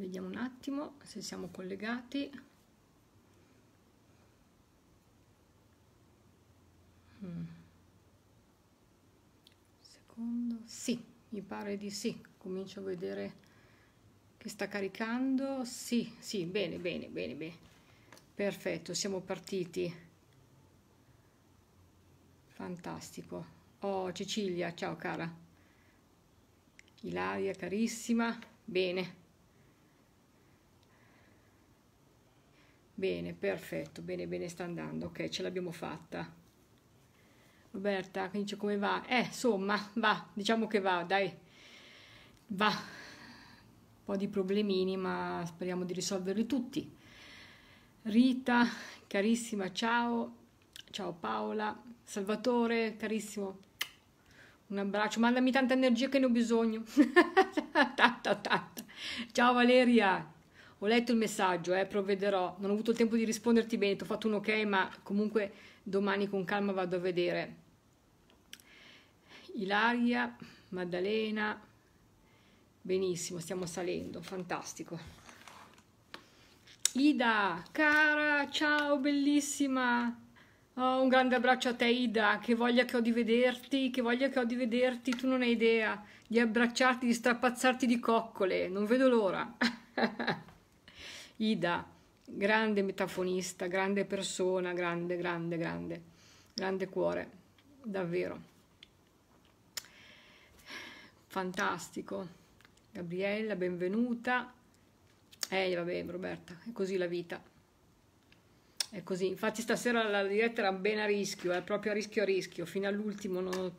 Vediamo un attimo se siamo collegati. Mm. Secondo, sì, mi pare di sì. Comincio a vedere che sta caricando. Sì, sì, bene, bene, bene, bene. Perfetto, siamo partiti. Fantastico. Oh, Cecilia, ciao cara. Ilaria, carissima. Bene. Bene, perfetto, bene, bene, sta andando. Ok, ce l'abbiamo fatta. Roberta, dice come va? Eh, insomma, va, diciamo che va, dai. Va. Un po' di problemini, ma speriamo di risolverli tutti. Rita, carissima, ciao. Ciao Paola. Salvatore, carissimo. Un abbraccio, mandami tanta energia che ne ho bisogno. tanta, tanta. Ciao Valeria, ho letto il messaggio, eh, provvederò. Non ho avuto il tempo di risponderti bene, ti ho fatto un ok, ma comunque domani con calma vado a vedere. Ilaria, Maddalena, benissimo, stiamo salendo, fantastico. Ida, cara, ciao, bellissima. Oh, un grande abbraccio a te Ida, che voglia che ho di vederti, che voglia che ho di vederti, tu non hai idea, di abbracciarti, di strapazzarti di coccole, non vedo l'ora. Ida, grande metafonista, grande persona, grande, grande, grande, grande cuore, davvero. Fantastico. Gabriella, benvenuta. Eh, vabbè, Roberta, è così la vita. È così. Infatti stasera la diretta era ben a rischio, è proprio a rischio a rischio, fino all'ultimo, no?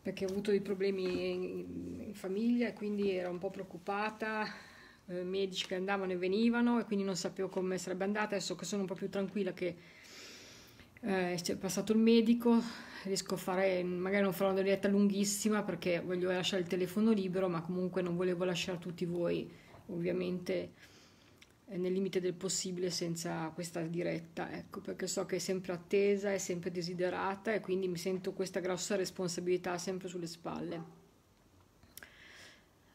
perché ho avuto dei problemi in, in famiglia e quindi ero un po' preoccupata eh, medici che andavano e venivano e quindi non sapevo come sarebbe andata, adesso che sono un po' più tranquilla che eh, è passato il medico, riesco a fare, magari non farò una diretta lunghissima perché voglio lasciare il telefono libero, ma comunque non volevo lasciare tutti voi ovviamente eh, nel limite del possibile senza questa diretta, ecco, perché so che è sempre attesa, è sempre desiderata e quindi mi sento questa grossa responsabilità sempre sulle spalle.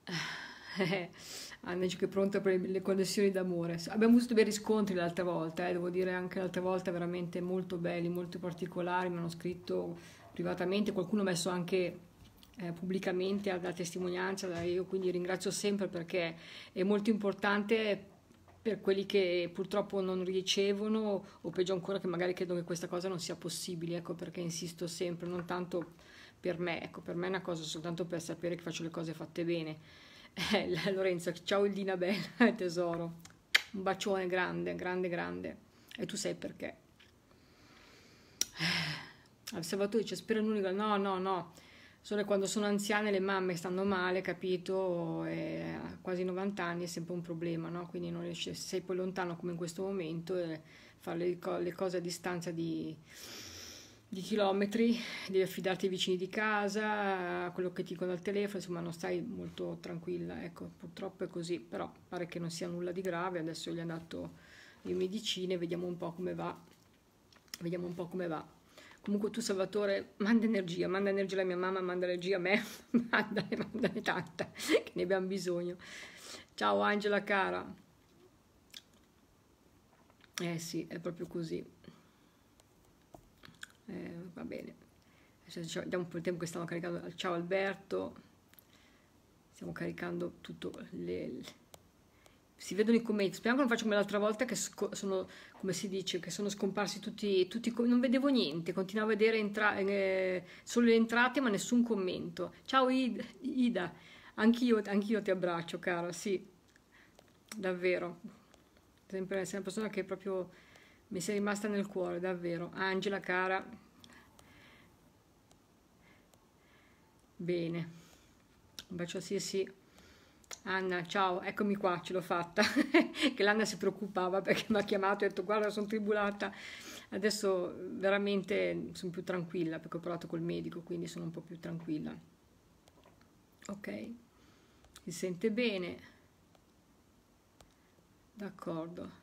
Anna che è pronta per le connessioni d'amore. Abbiamo avuto bei riscontri l'altra volta, eh, devo dire anche l'altra volta veramente molto belli, molto particolari, mi hanno scritto privatamente, qualcuno ha messo anche eh, pubblicamente la testimonianza, io quindi ringrazio sempre perché è molto importante per quelli che purtroppo non ricevono o peggio ancora che magari credono che questa cosa non sia possibile, ecco perché insisto sempre, non tanto per me, ecco per me è una cosa soltanto per sapere che faccio le cose fatte bene eh, Lorenzo, ciao Ildina bella, tesoro. Un bacione grande, grande, grande. E tu sai perché. Eh, Salvatore dice, spero l'unico. No, no, no. Solo quando sono anziane le mamme stanno male, capito? E a quasi 90 anni è sempre un problema, no? Quindi non riesci, se sei poi lontano come in questo momento, e fare le, le cose a distanza di di chilometri, devi affidarti ai vicini di casa, a quello che ti dicono al telefono, insomma non stai molto tranquilla, ecco, purtroppo è così, però pare che non sia nulla di grave, adesso gli hanno dato le medicine, vediamo un po' come va, vediamo un po' come va. Comunque tu Salvatore manda energia, manda energia alla mia mamma, manda energia a me, mandane, mandane tanta, che ne abbiamo bisogno. Ciao Angela cara. Eh sì, è proprio così eh, va bene. Vediamo un po' il tempo che stiamo caricando ciao Alberto. Stiamo caricando tutto le, si vedono i commenti. Speriamo che non faccio come l'altra volta che sono come si dice che sono scomparsi tutti, tutti non vedevo niente. Continuavo a vedere entra, eh, solo le entrate ma nessun commento. Ciao Ida, Ida. Anch'io, anch'io ti abbraccio cara sì. Davvero. Sempre sei una persona che proprio mi sei rimasta nel cuore, davvero. Angela, cara. Bene. Un bacio sì sì. Anna, ciao, eccomi qua, ce l'ho fatta. che l'Anna si preoccupava perché mi ha chiamato e ha detto guarda sono tribulata. Adesso veramente sono più tranquilla perché ho parlato col medico, quindi sono un po' più tranquilla. Ok, si sente bene. D'accordo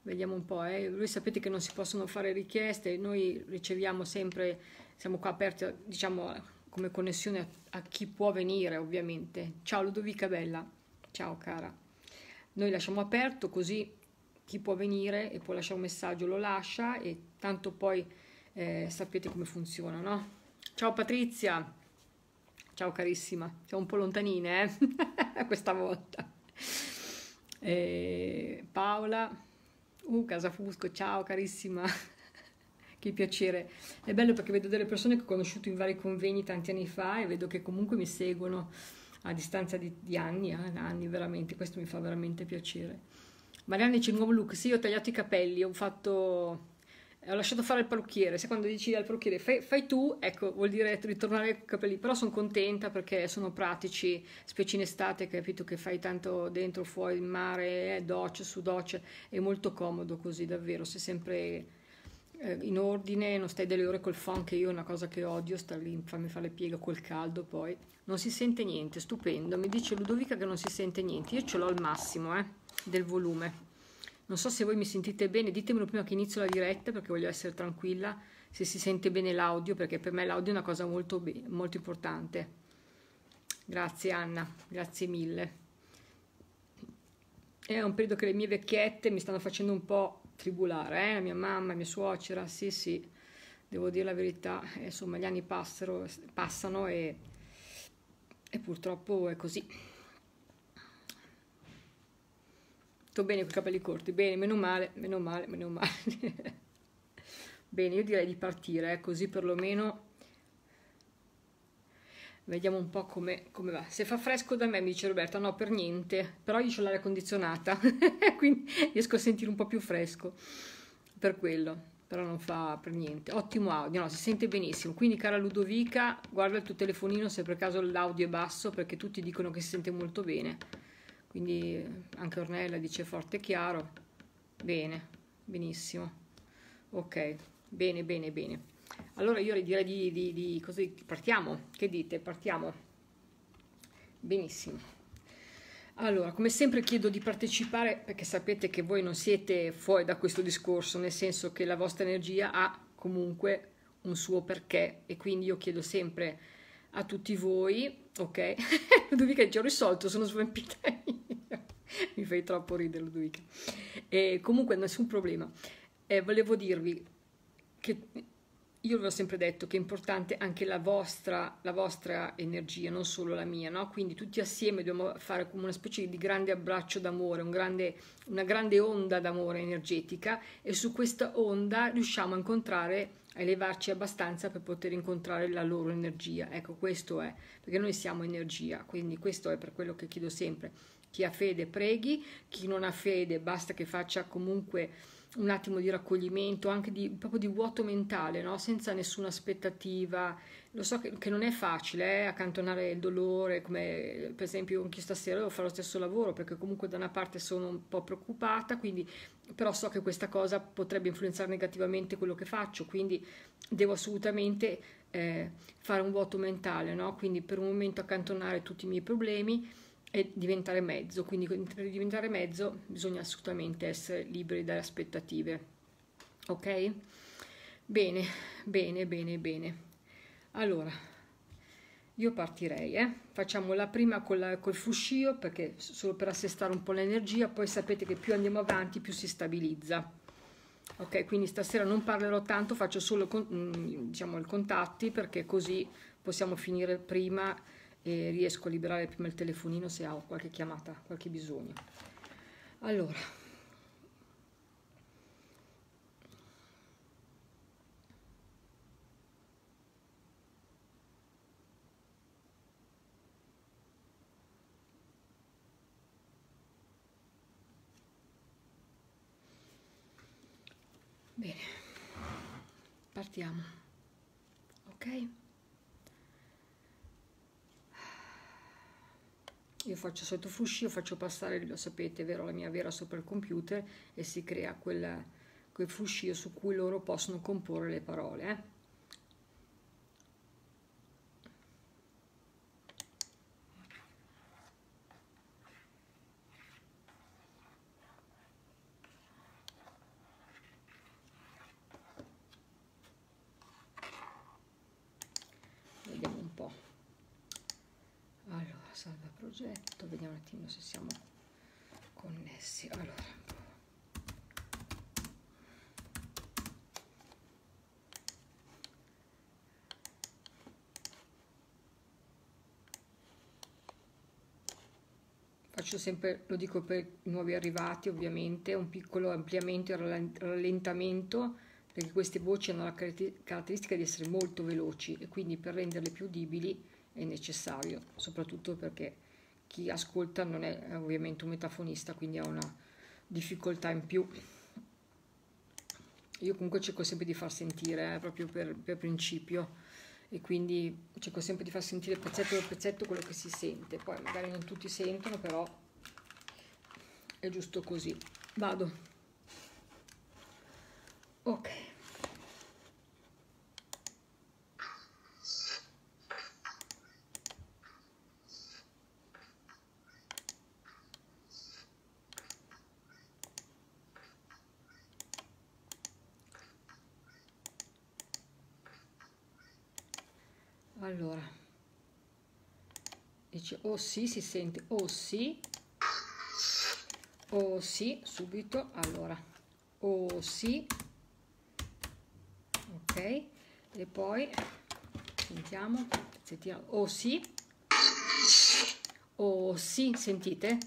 vediamo un po', eh. voi sapete che non si possono fare richieste, noi riceviamo sempre, siamo qua aperti diciamo come connessione a, a chi può venire ovviamente. Ciao Ludovica Bella, ciao cara. noi lasciamo aperto così chi può venire e può lasciare un messaggio lo lascia e tanto poi eh, sapete come funziona, no? Ciao Patrizia, ciao carissima, siamo un po' lontanine eh? questa volta. Eh, Paola, uh, Casafusco, ciao carissima, che piacere. È bello perché vedo delle persone che ho conosciuto in vari convegni tanti anni fa e vedo che comunque mi seguono a distanza di, di anni, eh, anni veramente, questo mi fa veramente piacere. Marianne dice nuovo look, sì ho tagliato i capelli, ho fatto ho lasciato fare il parrucchiere, se quando dici al parrucchiere fai, fai tu, ecco, vuol dire ritornare con i capelli, però sono contenta perché sono pratici, specie in estate, capito che fai tanto dentro, fuori, in mare, eh, docce, su docce, è molto comodo così, davvero, sei sempre eh, in ordine, non stai delle ore col phon, che io è una cosa che odio, star lì, farmi fare le pieghe col caldo poi, non si sente niente, stupendo, mi dice Ludovica che non si sente niente, io ce l'ho al massimo, eh, del volume. Non so se voi mi sentite bene, ditemelo prima che inizio la diretta perché voglio essere tranquilla, se si sente bene l'audio, perché per me l'audio è una cosa molto, molto importante. Grazie Anna, grazie mille. È un periodo che le mie vecchiette mi stanno facendo un po' tribulare, eh? la mia mamma, mia suocera, sì sì, devo dire la verità, eh, insomma gli anni passano, passano e, e purtroppo è così. Sto bene con i capelli corti, bene, meno male, meno male, meno male. bene, io direi di partire, eh, così perlomeno vediamo un po' come, come, va. Se fa fresco da me, mi dice Roberta, no, per niente, però io ho l'aria condizionata, quindi riesco a sentire un po' più fresco, per quello, però non fa per niente. Ottimo audio, no, si sente benissimo. Quindi, cara Ludovica, guarda il tuo telefonino se per caso l'audio è basso, perché tutti dicono che si sente molto bene quindi anche Ornella dice forte e chiaro, bene, benissimo, ok, bene, bene, bene. Allora io direi di, di, di così, partiamo, che dite, partiamo, benissimo. Allora, come sempre chiedo di partecipare perché sapete che voi non siete fuori da questo discorso, nel senso che la vostra energia ha comunque un suo perché e quindi io chiedo sempre a tutti voi, ok? Ludovica ci ho risolto, sono svampita mi fai troppo ridere Ludovica. E comunque nessun problema. Eh, volevo dirvi che io vi ho sempre detto che è importante anche la vostra, la vostra energia, non solo la mia, no? Quindi tutti assieme dobbiamo fare come una specie di grande abbraccio d'amore, un grande, una grande onda d'amore energetica e su questa onda riusciamo a incontrare a elevarci abbastanza per poter incontrare la loro energia. Ecco, questo è, perché noi siamo energia, quindi questo è per quello che chiedo sempre. Chi ha fede preghi, chi non ha fede basta che faccia comunque un attimo di raccoglimento, anche di, proprio di vuoto mentale, no? senza nessuna aspettativa. Lo so che, che non è facile eh, accantonare il dolore, come per esempio anche stasera devo fare lo stesso lavoro perché comunque da una parte sono un po' preoccupata, quindi, però so che questa cosa potrebbe influenzare negativamente quello che faccio, quindi devo assolutamente eh, fare un vuoto mentale, no? quindi per un momento accantonare tutti i miei problemi e diventare mezzo, quindi per diventare mezzo bisogna assolutamente essere liberi dalle aspettative. Ok? Bene, bene, bene, bene. Allora, io partirei, eh? facciamo la prima con la, col fuscio perché solo per assestare un po' l'energia, poi sapete che più andiamo avanti più si stabilizza. Ok, quindi stasera non parlerò tanto, faccio solo mm, diciamo, i contatti perché così possiamo finire prima e riesco a liberare prima il telefonino se ho qualche chiamata, qualche bisogno. Allora, Bene, partiamo. Ok? Io faccio sotto fruscio, faccio passare, lo sapete, vero, la mia vera sopra il computer e si crea quel, quel fruscio su cui loro possono comporre le parole. Eh? progetto, vediamo un attimo se siamo connessi allora faccio sempre, lo dico per i nuovi arrivati ovviamente, un piccolo ampliamento e rallentamento perché queste voci hanno la caratteristica di essere molto veloci e quindi per renderle più udibili è necessario, soprattutto perché chi ascolta non è ovviamente un metafonista, quindi ha una difficoltà in più. Io comunque cerco sempre di far sentire, eh, proprio per, per principio, e quindi cerco sempre di far sentire pezzetto per pezzetto quello che si sente. Poi magari non tutti sentono, però è giusto così. Vado. Ok. allora dice oh sì si sente oh sì oh sì subito. Allora oh sì. Ok. E poi sentiamo sentiamo. Oh sì. Oh sì sentite?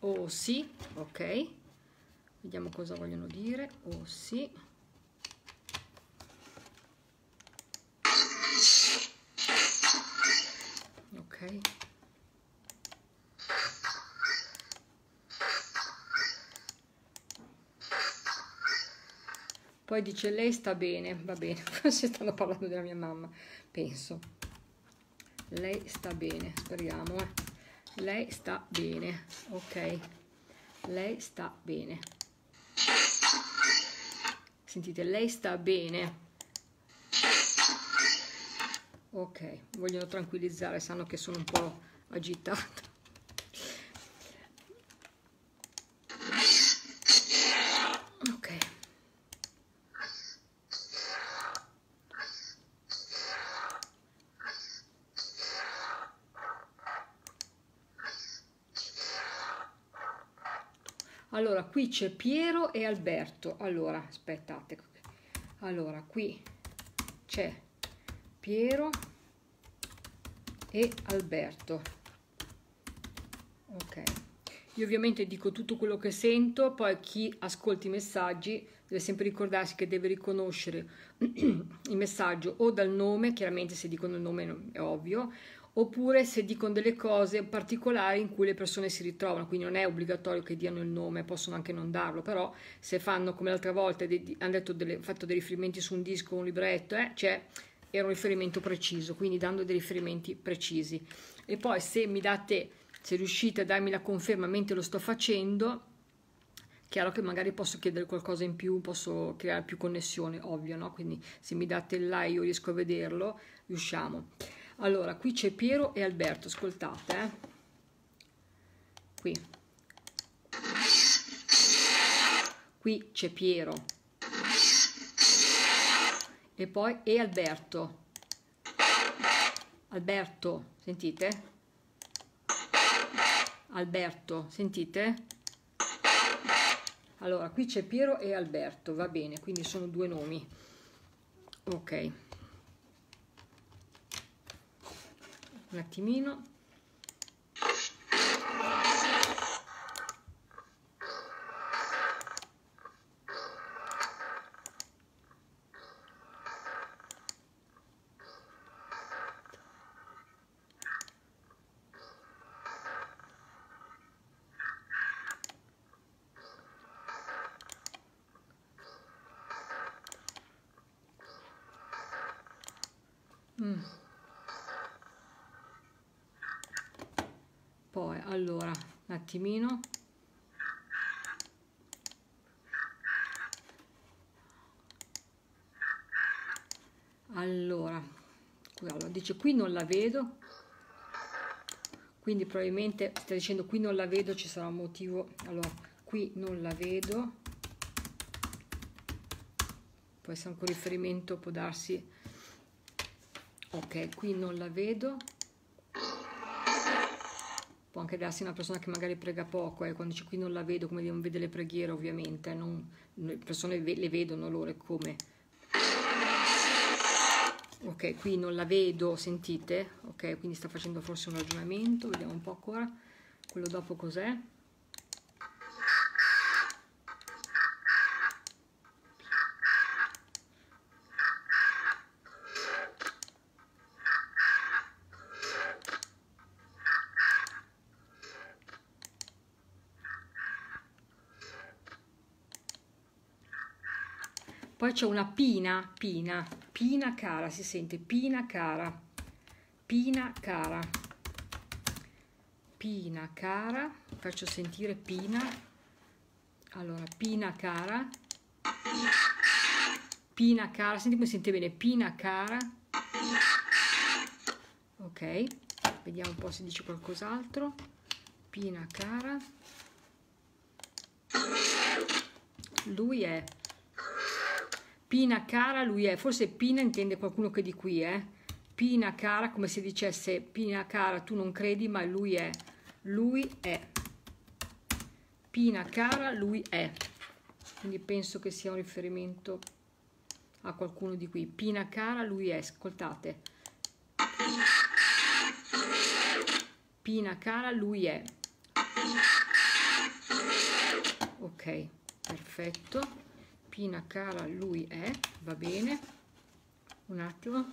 Oh sì ok. Vediamo cosa vogliono dire. Oh sì Poi dice lei sta bene, va bene, forse stanno parlando della mia mamma, penso. Lei sta bene, speriamo. Eh. Lei sta bene, ok. Lei sta bene. Sentite, lei sta bene. Ok, vogliono tranquillizzare, sanno che sono un po' agitata. allora qui c'è Piero e Alberto. Allora aspettate. Allora qui c'è Piero e Alberto. Ok. Io ovviamente dico tutto quello che sento poi chi ascolta i messaggi deve sempre ricordarsi che deve riconoscere il messaggio o dal nome chiaramente se dicono il nome è ovvio oppure se dicono delle cose particolari in cui le persone si ritrovano, quindi non è obbligatorio che diano il nome, possono anche non darlo, però se fanno come l'altra volta, hanno delle, fatto dei riferimenti su un disco, un libretto, eh, cioè era un riferimento preciso, quindi dando dei riferimenti precisi. E poi se mi date, se riuscite a darmi la conferma mentre lo sto facendo, chiaro che magari posso chiedere qualcosa in più, posso creare più connessione, ovvio, no? Quindi se mi date il là io riesco a vederlo, riusciamo. Allora, qui c'è Piero e Alberto, ascoltate. Eh. Qui. Qui c'è Piero. E poi e Alberto. Alberto, sentite? Alberto, sentite? Allora, qui c'è Piero e Alberto, va bene, quindi sono due nomi. Ok. Un attimino Mm. poi allora un attimino. Allora, allora dice qui non la vedo. Quindi probabilmente sta dicendo qui non la vedo ci sarà un motivo. Allora qui non la vedo. Può essere anche un riferimento può darsi. Ok qui non la vedo anche darsi una persona che magari prega poco, eh, quando dice qui non la vedo, come non vede le preghiere ovviamente, non, le persone le vedono loro come. Ok, qui non la vedo, sentite? Ok, quindi sta facendo forse un ragionamento, vediamo un po' ancora. Quello dopo cos'è? Poi c'è una pina, pina, pina cara, si sente pina cara, pina cara, pina cara, faccio sentire pina, allora pina cara, pina cara, senti come sente bene, pina cara, ok, vediamo un po' se dice qualcos'altro, pina cara, lui è Pina cara lui è, forse Pina intende qualcuno che di qui, eh? Pina cara, come se dicesse Pina cara tu non credi, ma lui è. Lui è. Pina cara, lui è. Quindi penso che sia un riferimento a qualcuno di qui. Pina cara, lui è. Ascoltate. Pina cara, lui è. Ok, perfetto. Pina cara lui è, va bene, un attimo.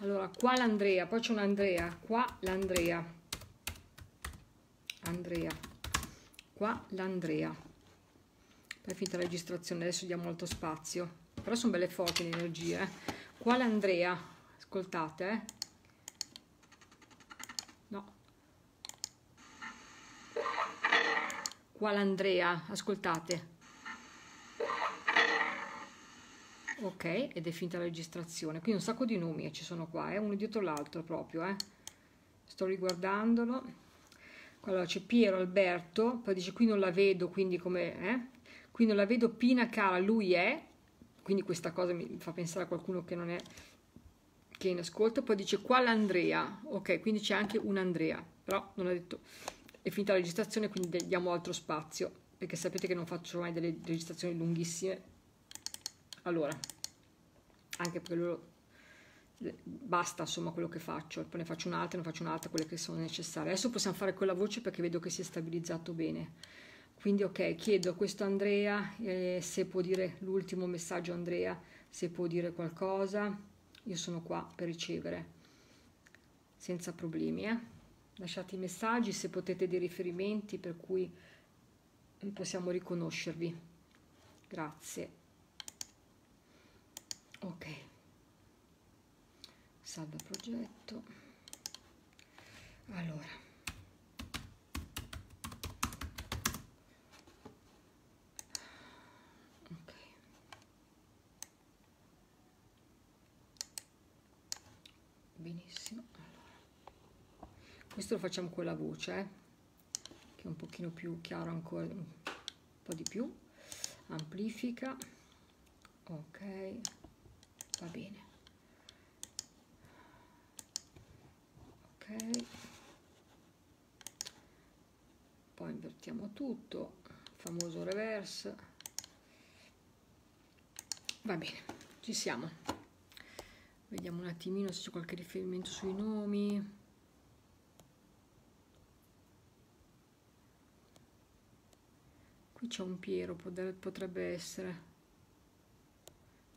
Allora, qua l'Andrea, poi c'è un Andrea, qua l'Andrea, Andrea, qua l'Andrea è finita registrazione adesso diamo molto spazio però sono belle forti le energie eh. qua l'Andrea ascoltate eh. no qua l'Andrea ascoltate ok ed è finita la registrazione quindi un sacco di nomi ci sono qua eh, uno dietro l'altro proprio eh. sto riguardandolo allora c'è Piero Alberto poi dice qui non la vedo quindi come eh? Qui non la vedo Pina cara, lui è, quindi questa cosa mi fa pensare a qualcuno che non è, che è in ascolto, poi dice qua l'Andrea, ok, quindi c'è anche un Andrea, però non ha detto, è finita la registrazione, quindi diamo altro spazio, perché sapete che non faccio mai delle registrazioni lunghissime, allora, anche perché loro basta insomma quello che faccio, poi ne faccio un'altra, ne faccio un'altra, quelle che sono necessarie. Adesso possiamo fare con la voce perché vedo che si è stabilizzato bene. Quindi ok, chiedo a questo Andrea eh, se può dire l'ultimo messaggio Andrea, se può dire qualcosa, io sono qua per ricevere senza problemi. Eh? Lasciate i messaggi se potete dei riferimenti per cui possiamo riconoscervi. Grazie. Ok. Salva progetto. Allora. benissimo allora. Questo lo facciamo con la voce eh? che è un pochino più chiaro ancora un po' di più. Amplifica. Ok va bene. Ok. Poi invertiamo tutto famoso reverse. Va bene ci siamo. Vediamo un attimino se c'è qualche riferimento sui nomi. C'è un Piero, potrebbe essere.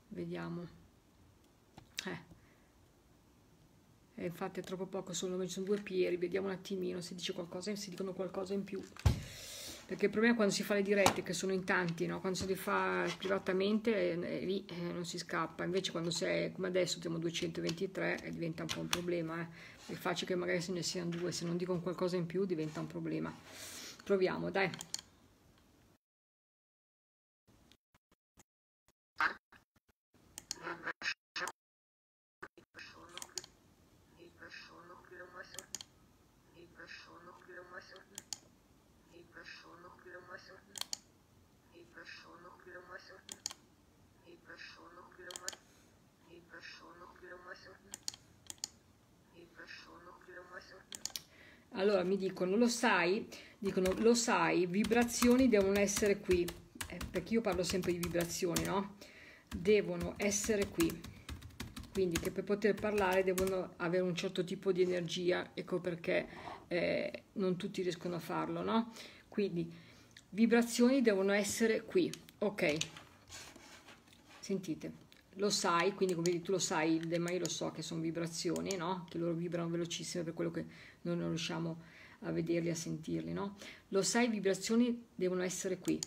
Vediamo. Eh. eh. infatti è troppo poco, solo ci sono due Pieri, vediamo un attimino se dice qualcosa, se dicono qualcosa in più perché il problema è quando si fa le dirette che sono in tanti, no? quando si li fa privatamente eh, lì eh, non si scappa, invece quando sei come adesso abbiamo 223 eh, diventa un po' un problema, eh. è facile che magari se ne siano due, se non dicono qualcosa in più diventa un problema. Proviamo, dai. Allora mi dicono, lo sai, dicono, lo sai, vibrazioni devono essere qui, eh, perché io parlo sempre di vibrazioni, no? Devono essere qui, quindi che per poter parlare devono avere un certo tipo di energia, ecco perché eh, non tutti riescono a farlo, no? Quindi vibrazioni devono essere qui, ok? Sentite, lo sai, quindi come tu lo sai, ma io lo so che sono vibrazioni, no? Che loro vibrano velocissime per quello che noi non riusciamo a vederli, a sentirli, no? Lo sai, vibrazioni devono essere qui.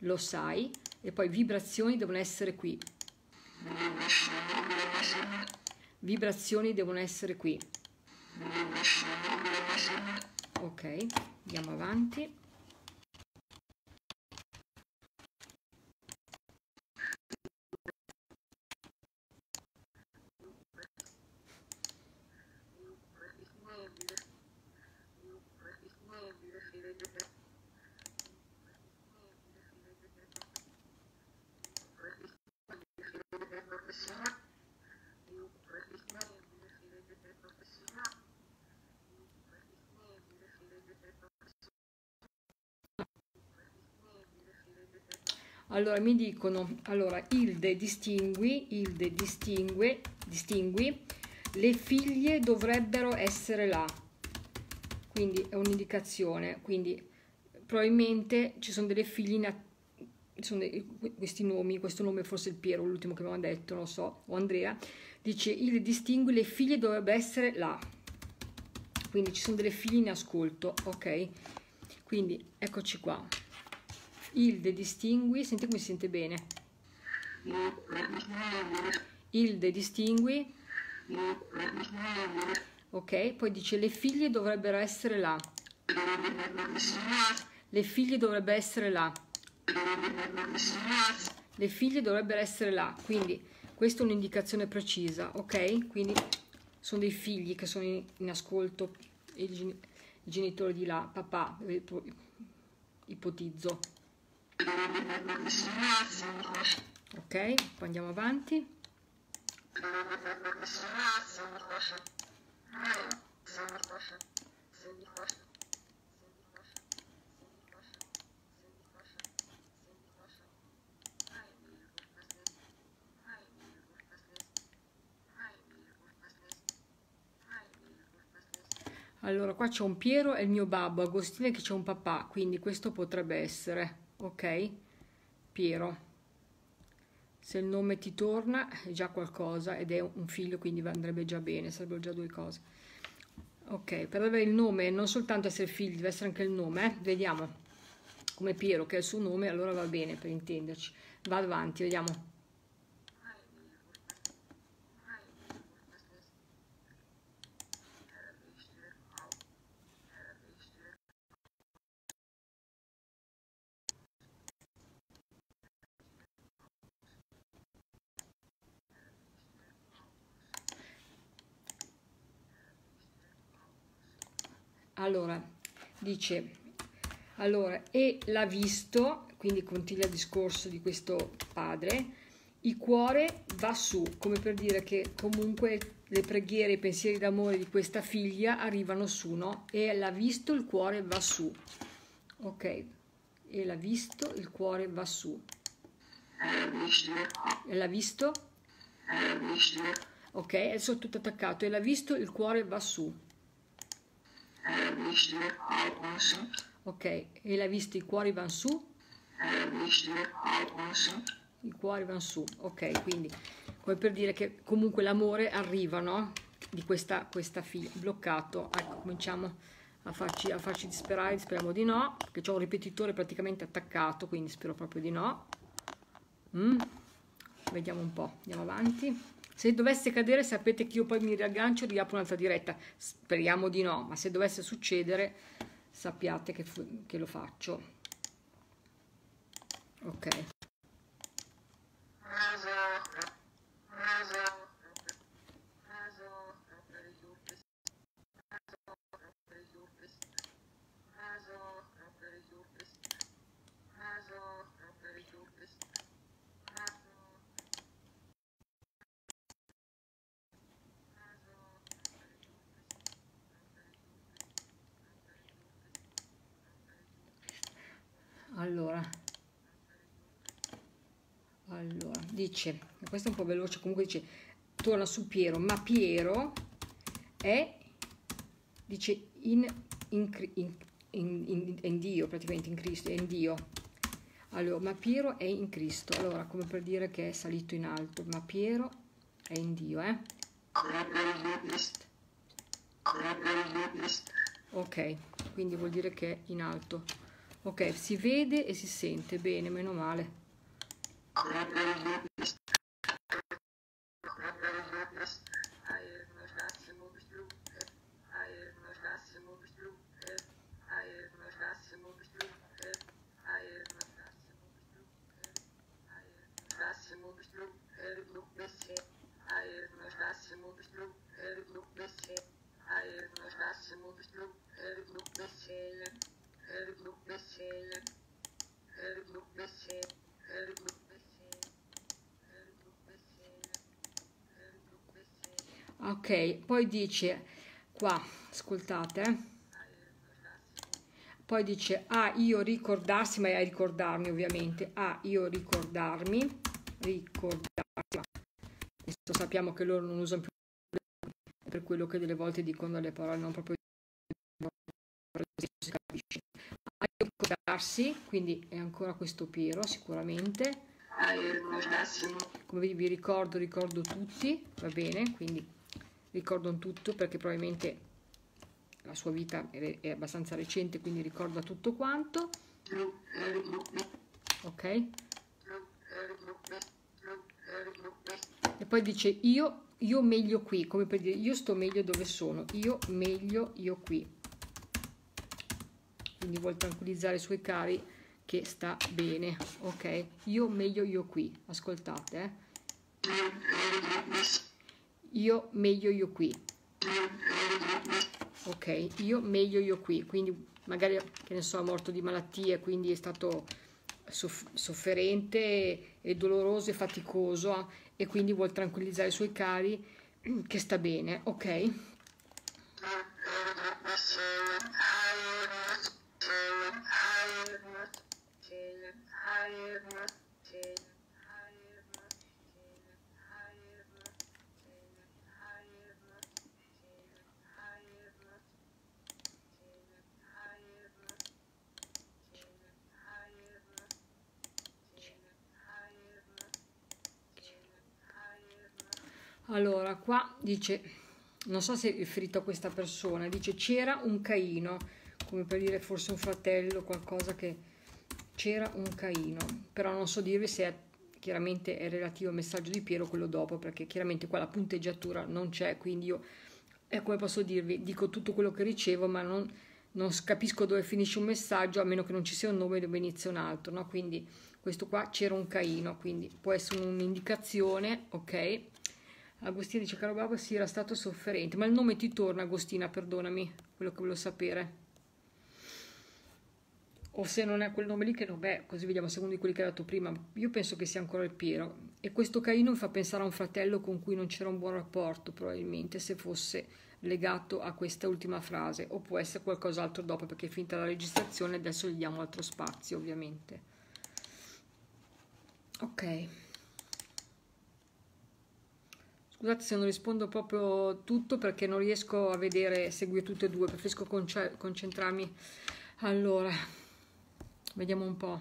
Lo sai, e poi vibrazioni devono essere qui. Vibrazioni devono essere qui. Ok, andiamo avanti. Allora mi dicono, allora Ilde distingui, Ilde distingue, distingui, le figlie dovrebbero essere là, quindi è un'indicazione, quindi probabilmente ci sono delle figlie in sono dei, questi nomi, questo nome forse il Piero, l'ultimo che avevamo detto, non so, o Andrea, dice il distingui, le figlie dovrebbe essere là, quindi ci sono delle figlie in ascolto, ok? Quindi eccoci qua il distingui, senti come si sente bene. Il distingui. Ok, poi dice le figlie dovrebbero essere là. Le figlie dovrebbero essere là. Le figlie dovrebbero essere là, quindi questa è un'indicazione precisa, ok? Quindi sono dei figli che sono in, in ascolto, il, genitore di là, papà, ipotizzo. Ok, poi andiamo avanti. Allora, qua c'è un Piero e il mio babbo, Agostino che c'è un papà, quindi questo potrebbe essere ok Piero. Se il nome ti torna è già qualcosa ed è un figlio quindi andrebbe già bene sarebbero già due cose. Ok per avere il nome non soltanto essere figli deve essere anche il nome eh? vediamo. Come Piero che è il suo nome allora va bene per intenderci. Va avanti vediamo allora dice allora e l'ha visto quindi continua il discorso di questo padre il cuore va su come per dire che comunque le preghiere i pensieri d'amore di questa figlia arrivano su no? E l'ha visto il cuore va su. Ok e l'ha visto il cuore va su. E l'ha visto? Ok adesso è tutto attaccato. E l'ha visto il cuore va su Ok, e l'hai visto i cuori vanno su? I cuori vanno su, ok, quindi come per dire che comunque l'amore arriva, no? Di questa, questa figlia, bloccato. Ecco, cominciamo a farci, a farci disperare, speriamo di no, perché ho un ripetitore praticamente attaccato, quindi spero proprio di no. Mm. Vediamo un po', andiamo avanti. Se dovesse cadere sapete che io poi mi riaggancio e riapro un'altra diretta. Speriamo di no, ma se dovesse succedere sappiate che, che lo faccio. Ok. allora. Allora dice questo è un po' veloce comunque dice torna su Piero ma Piero è dice in, in, in, in, in Dio praticamente in Cristo è in Dio. Allora ma Piero è in Cristo. Allora come per dire che è salito in alto ma Piero è in Dio eh? Ok quindi vuol dire che è in alto. Ok, si vede e si sente bene, meno male. Ok, poi dice qua, ascoltate, poi dice a ah, io ricordarsi, ma è a ricordarmi ovviamente, a ah, io ricordarmi, ricordarmi, questo sappiamo che loro non usano più per quello che delle volte dicono le parole non proprio ricordarsi, quindi è ancora questo Piero sicuramente. Come vi ricordo, ricordo tutti, va bene, quindi ricordano tutto perché probabilmente la sua vita è abbastanza recente, quindi ricorda tutto quanto. Ok? E poi dice io, io meglio qui, come per dire io sto meglio dove sono, io meglio io qui. Quindi vuol tranquillizzare i suoi cari che sta bene, ok? Io meglio io qui, ascoltate, eh? io meglio io qui ok io meglio io qui quindi magari che ne so è morto di malattie quindi è stato soff sofferente e doloroso e faticoso e quindi vuol tranquillizzare i suoi cari che sta bene ok Allora, qua dice, non so se è riferito a questa persona, dice c'era un Caino, come per dire forse un fratello, qualcosa che c'era un Caino, però non so dirvi se è chiaramente è relativo al messaggio di Piero quello dopo, perché chiaramente qua la punteggiatura non c'è, quindi io, è come posso dirvi, dico tutto quello che ricevo, ma non, non capisco dove finisce un messaggio, a meno che non ci sia un nome dove inizia un altro, no? Quindi questo qua c'era un Caino, quindi può essere un'indicazione, ok? Agostina dice, caro babbo, sì, era stato sofferente. Ma il nome ti torna, Agostina, perdonami, quello che volevo sapere. O se non è quel nome lì che non è, così vediamo secondo di quelli che hai dato prima. Io penso che sia ancora il Piero. E questo Caino mi fa pensare a un fratello con cui non c'era un buon rapporto, probabilmente, se fosse legato a questa ultima frase. O può essere qualcos'altro dopo, perché è finita la registrazione, adesso gli diamo altro spazio, ovviamente. Ok. Scusate se non rispondo proprio tutto perché non riesco a vedere, seguire tutte e due, preferisco concentrarmi. Allora, vediamo un po'.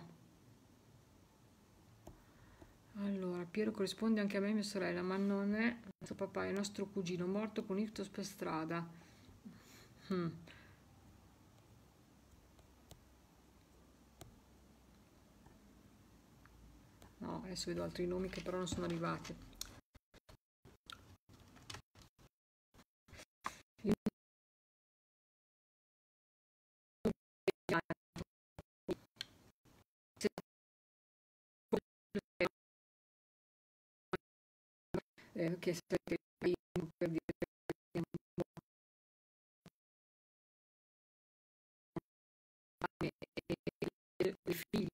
Allora, Piero corrisponde anche a me e mia sorella, ma non è nostro papà, è nostro cugino, morto con ictus per strada. Hmm. No, adesso vedo altri nomi che però non sono arrivati. Eh, che sarebbe per dire i figli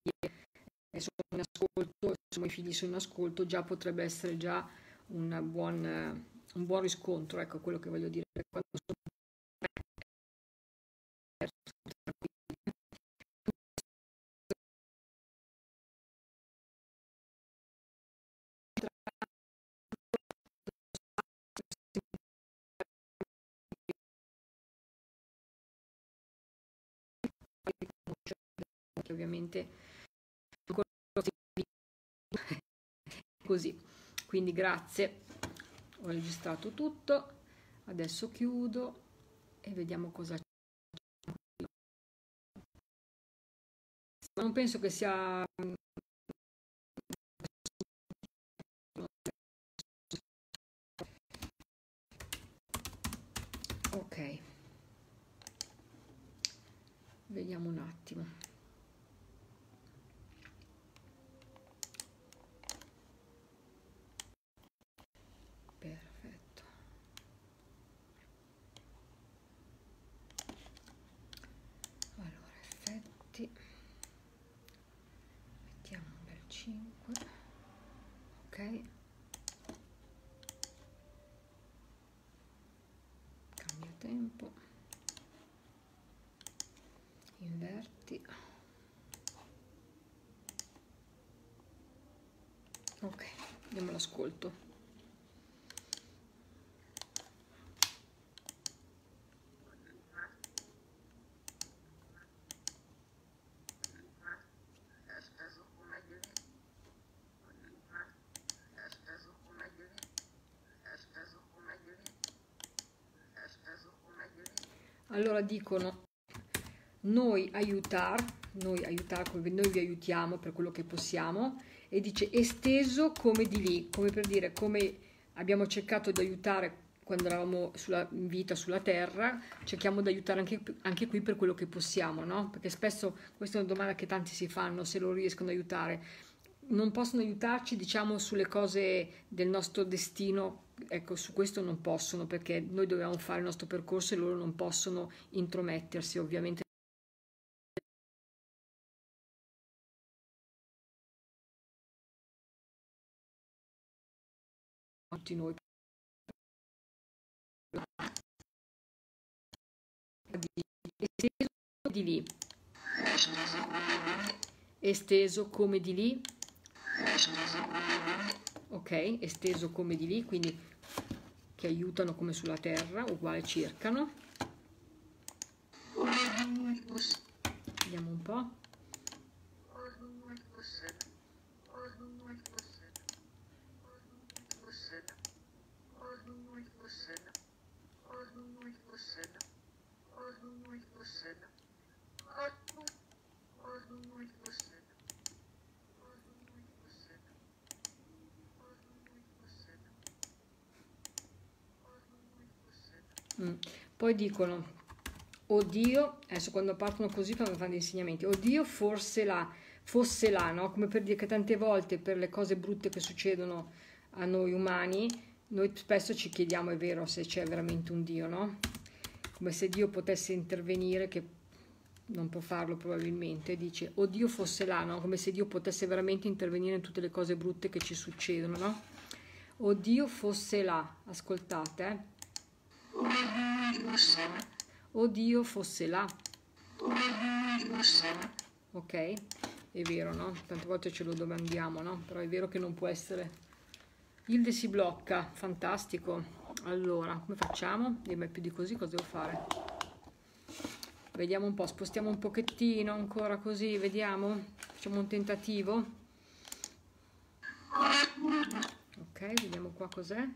sono in ascolto, insomma i figli sono in ascolto, già potrebbe essere già un buon, un buon riscontro, ecco quello che voglio dire. Quando sono ovviamente così. Quindi grazie ho registrato tutto adesso chiudo e vediamo cosa c'è. Non penso che sia ok. Vediamo un attimo perfetto allora effetti mettiamo un bel 5 ok cambia tempo inverti ok andiamo all'ascolto allora dicono noi aiutar, noi aiutar, noi vi aiutiamo per quello che possiamo e dice esteso come di lì, come per dire come abbiamo cercato di aiutare quando eravamo sulla, vita sulla terra, cerchiamo di aiutare anche, anche qui per quello che possiamo, no? Perché spesso questa è una domanda che tanti si fanno, se loro riescono ad aiutare. Non possono aiutarci, diciamo, sulle cose del nostro destino ecco, su questo non possono perché noi dobbiamo fare il nostro percorso e loro non possono intromettersi, ovviamente. Tutti noi. Esteso di lì. Esteso come di lì ok esteso come di lì quindi che aiutano come sulla terra uguale cercano vediamo un po' Mm. Poi dicono, oddio, adesso quando partono così fanno, fanno insegnamenti, oddio forse là, fosse là, no? Come per dire che tante volte per le cose brutte che succedono a noi umani, noi spesso ci chiediamo, è vero, se c'è veramente un Dio, no? Come se Dio potesse intervenire, che non può farlo probabilmente, dice, o Dio fosse là, no? Come se Dio potesse veramente intervenire in tutte le cose brutte che ci succedono, no? O Dio fosse là, ascoltate, eh? O Dio fosse là. Ok? È vero, no? Tante volte ce lo domandiamo, no? Però è vero che non può essere. Hilde si blocca, fantastico. Allora, come facciamo? Dimmi più di così, cosa devo fare? Vediamo un po', spostiamo un pochettino ancora così, vediamo. Facciamo un tentativo. Ok, vediamo qua cos'è.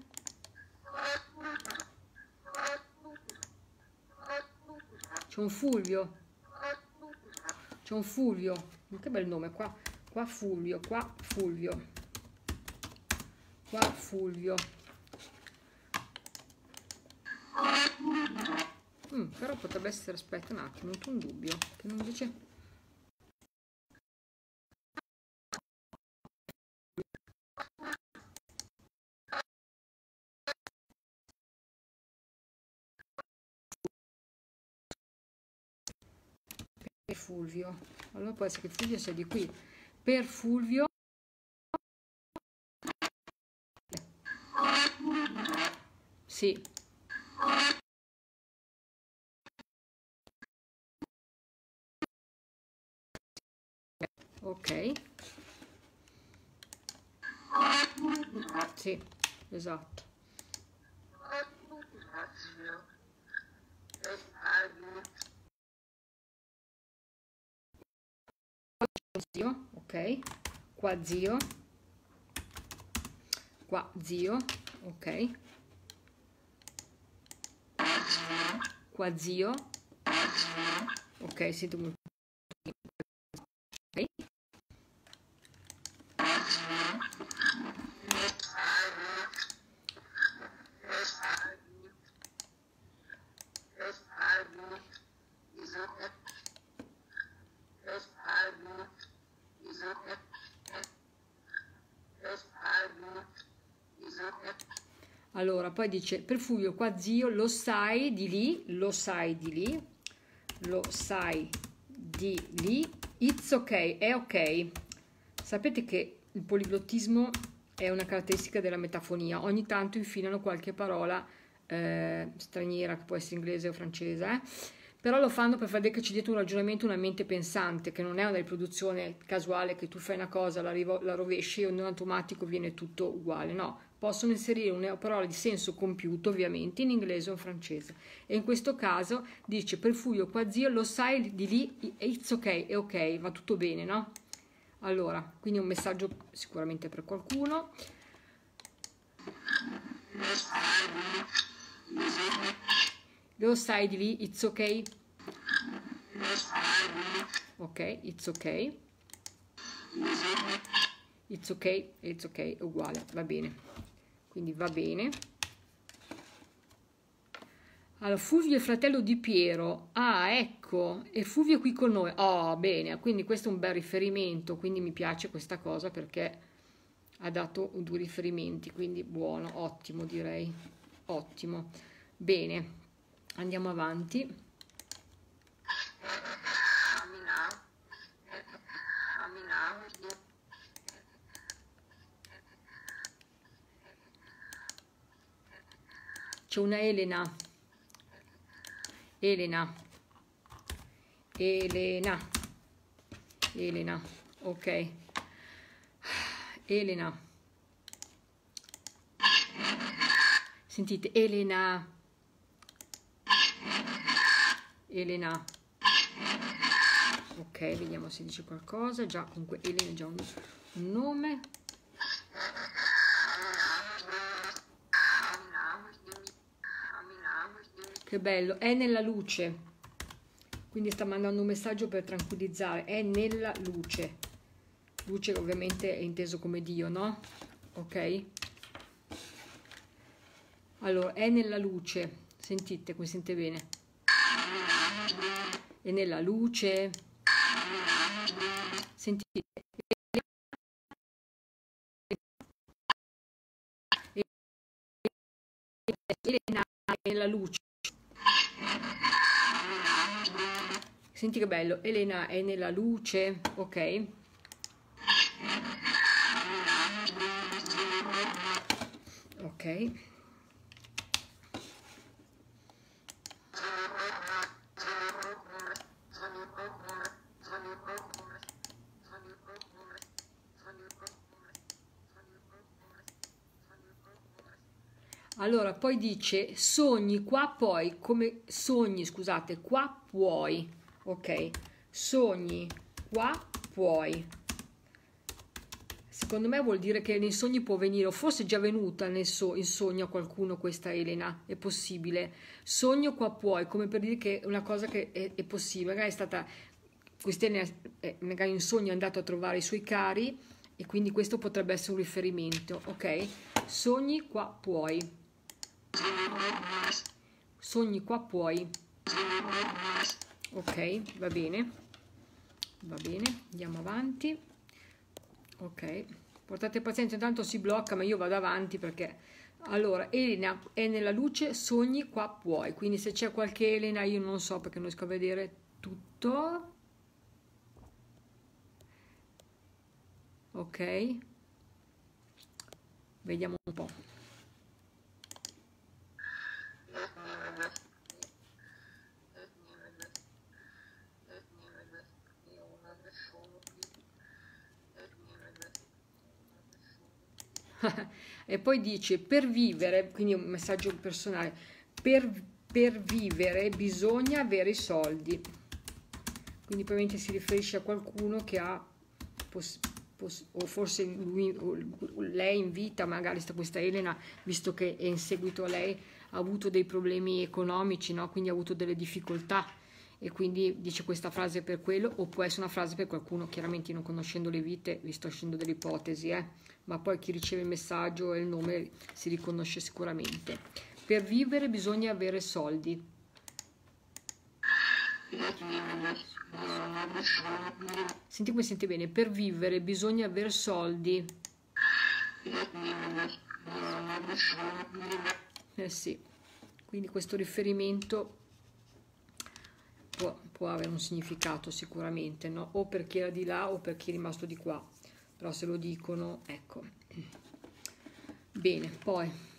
C'è un Fulvio. C'è un Fulvio. Che bel nome qua. Qua Fulvio, qua Fulvio. Qua Fulvio. Mm, però potrebbe essere, aspetta un attimo, un dubbio, che non dice... Fulvio. Allora può essere che Fulvio sia di qui. Per Fulvio Sì. Ok. Sì, esatto. ok. Qua zio. Qua zio ok. Qua zio. Ok sento molto ok Allora, poi dice, per Fulvio qua zio, lo sai di lì, lo sai di lì, lo sai di lì, it's ok, è ok. Sapete che il poliglottismo è una caratteristica della metafonia, ogni tanto infilano qualche parola eh, straniera, che può essere inglese o francese, eh? però lo fanno per far vedere che c'è dietro un ragionamento, una mente pensante, che non è una riproduzione casuale che tu fai una cosa, la, la rovesci e in automatico viene tutto uguale, no, possono inserire una parola di senso compiuto ovviamente in inglese o in francese. E in questo caso dice per fuio qua zio lo sai di lì? It's ok è ok va tutto bene no? Allora quindi un messaggio sicuramente per qualcuno. Lo sai di lì? It's ok ok it's ok it's ok it's ok uguale va bene quindi va bene. Allora, Fulvio è fratello di Piero. Ah, ecco, e Fulvio è qui con noi. Oh, bene, quindi questo è un bel riferimento, quindi mi piace questa cosa perché ha dato due riferimenti, quindi buono, ottimo direi, ottimo. Bene, andiamo avanti. C'è una Elena. Elena. Elena. Elena. Ok. Elena. Sentite Elena. Elena. Ok vediamo se dice qualcosa. Già comunque Elena è già un, un nome Che bello, è nella luce. Quindi sta mandando un messaggio per tranquillizzare, è nella luce. Luce ovviamente è inteso come Dio, no? Ok? Allora, è nella luce. Sentite, come sente bene. È nella luce. Sentite. È nella luce. Senti che bello, Elena è nella luce, ok? Ok. Allora, poi dice sogni qua poi, come sogni, scusate, qua puoi ok. Sogni. Qua puoi. Secondo me vuol dire che nei sogni può venire o forse è già venuta nel so, in sogno a qualcuno questa Elena. È possibile. Sogno qua puoi come per dire che è una cosa che è, è possibile. Magari è stata Elena è, magari in sogno è andato a trovare i suoi cari e quindi questo potrebbe essere un riferimento. Ok. Sogni qua puoi. Sogni qua puoi ok va bene. Va bene andiamo avanti. Ok portate pazienza intanto si blocca ma io vado avanti perché allora Elena è nella luce sogni qua puoi. Quindi se c'è qualche Elena io non so perché non riesco a vedere tutto. Ok. Vediamo un po' e poi dice per vivere, quindi un messaggio personale, per, per vivere bisogna avere i soldi. Quindi probabilmente si riferisce a qualcuno che ha o forse lui, o lei in vita, magari sta questa Elena, visto che in seguito a lei ha avuto dei problemi economici, no? quindi ha avuto delle difficoltà e quindi dice questa frase per quello o può essere una frase per qualcuno, chiaramente non conoscendo le vite vi sto facendo delle ipotesi, eh? ma poi chi riceve il messaggio e il nome si riconosce sicuramente. Per vivere bisogna avere soldi. Senti come senti bene, per vivere bisogna avere soldi. Eh sì, quindi questo riferimento può, può avere un significato sicuramente, no? o per chi era di là o per chi è rimasto di qua, però se lo dicono, ecco. Bene, poi.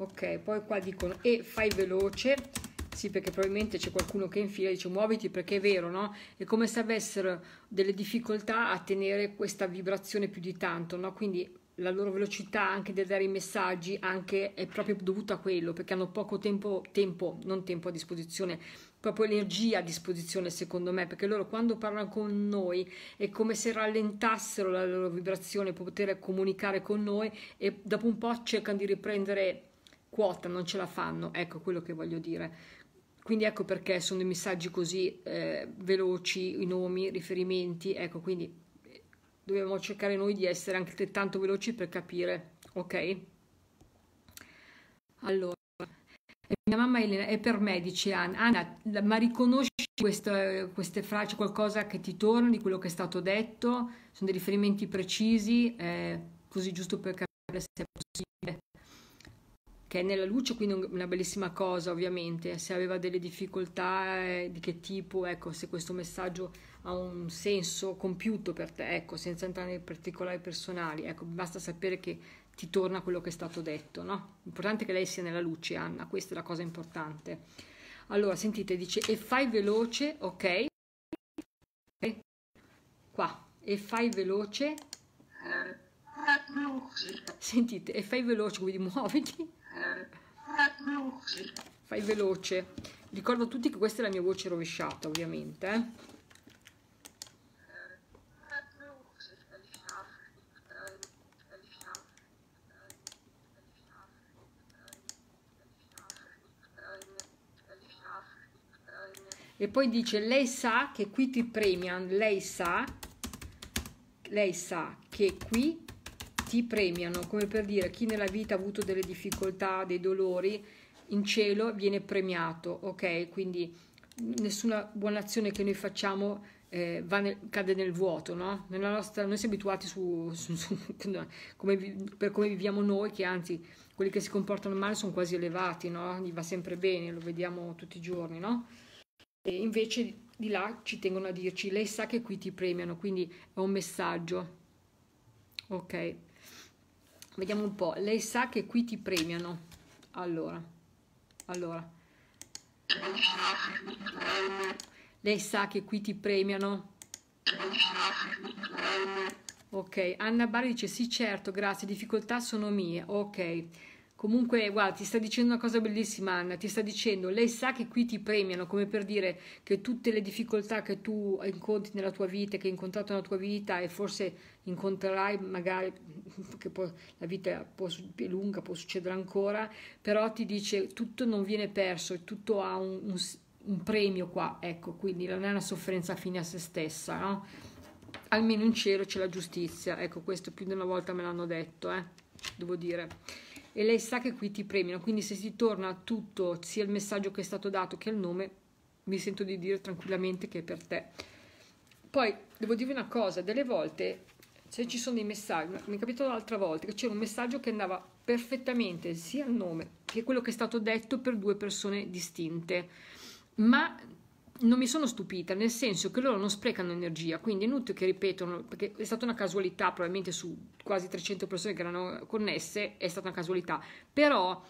Ok poi qua dicono e fai veloce. Sì perché probabilmente c'è qualcuno che infila e dice muoviti perché è vero no? È come se avessero delle difficoltà a tenere questa vibrazione più di tanto no? Quindi la loro velocità anche di dare i messaggi anche è proprio dovuta a quello perché hanno poco tempo tempo non tempo a disposizione proprio energia a disposizione secondo me perché loro quando parlano con noi è come se rallentassero la loro vibrazione per poter comunicare con noi e dopo un po' cercano di riprendere quota, non ce la fanno, ecco quello che voglio dire. Quindi ecco perché sono i messaggi così eh, veloci, i nomi, riferimenti, ecco quindi eh, dobbiamo cercare noi di essere anche altrettanto veloci per capire, ok? Allora, mia mamma Elena è per me, dice Anna, Anna ma riconosci queste, queste frasi, qualcosa che ti torna di quello che è stato detto? Sono dei riferimenti precisi, eh, così giusto per capire se è possibile che è nella luce, quindi una bellissima cosa ovviamente, se aveva delle difficoltà eh, di che tipo, ecco, se questo messaggio ha un senso compiuto per te, ecco, senza entrare nei particolari personali, ecco, basta sapere che ti torna quello che è stato detto, no? L'importante è che lei sia nella luce, Anna, questa è la cosa importante. Allora, sentite, dice, e fai veloce, ok? Qua, e fai veloce. Sentite, e fai veloce, quindi muoviti Fai veloce. Ricordo a tutti che questa è la mia voce rovesciata, ovviamente. Eh? E poi dice, lei sa che qui ti premiano, lei sa, lei sa che qui ti premiano, come per dire chi nella vita ha avuto delle difficoltà, dei dolori, in cielo viene premiato, ok? Quindi nessuna buona azione che noi facciamo eh, nel, cade nel vuoto, no? Nella nostra, noi siamo abituati su, su, su come, per come viviamo noi, che anzi quelli che si comportano male sono quasi elevati, no? Gli va sempre bene, lo vediamo tutti i giorni, no? E invece di là ci tengono a dirci, lei sa che qui ti premiano, quindi è un messaggio, ok? Vediamo un po'. Lei sa che qui ti premiano. Allora, allora. Lei sa che qui ti premiano. Ok, Anna Bari dice sì certo, grazie, difficoltà sono mie. Ok, Comunque, guarda, ti sta dicendo una cosa bellissima, Anna, ti sta dicendo, lei sa che qui ti premiano, come per dire che tutte le difficoltà che tu incontri nella tua vita, che hai incontrato nella tua vita e forse incontrerai magari, che poi la vita può, è lunga, può succedere ancora, però ti dice tutto non viene perso, tutto ha un, un, un premio qua, ecco, quindi non è una sofferenza fine a se stessa, no? Almeno in cielo c'è la giustizia, ecco, questo più di una volta me l'hanno detto, eh, devo dire e lei sa che qui ti premiano, quindi se si torna a tutto, sia il messaggio che è stato dato che il nome, mi sento di dire tranquillamente che è per te. Poi devo dirvi una cosa, delle volte se ci sono dei messaggi, mi è capitato l'altra volta che c'era un messaggio che andava perfettamente sia il nome che quello che è stato detto per due persone distinte, ma non mi sono stupita, nel senso che loro non sprecano energia, quindi è inutile che ripetono, perché è stata una casualità, probabilmente su quasi 300 persone che erano connesse, è stata una casualità, però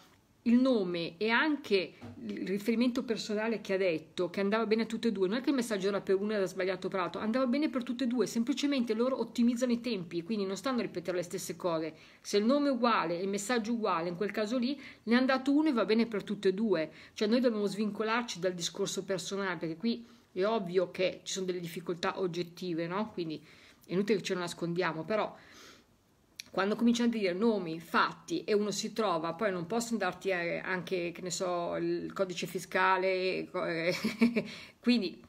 il nome e anche il riferimento personale che ha detto che andava bene a tutte e due, non è che il messaggio era per uno e era sbagliato per l'altro, andava bene per tutte e due, semplicemente loro ottimizzano i tempi, quindi non stanno a ripetere le stesse cose. Se il nome è uguale e il messaggio è uguale, in quel caso lì ne hanno dato uno e va bene per tutte e due. Cioè noi dobbiamo svincolarci dal discorso personale, perché qui è ovvio che ci sono delle difficoltà oggettive, no? Quindi è inutile che ce lo nascondiamo, però quando cominciano a dire nomi, fatti e uno si trova, poi non possono darti eh, anche, che ne so, il codice fiscale, eh, quindi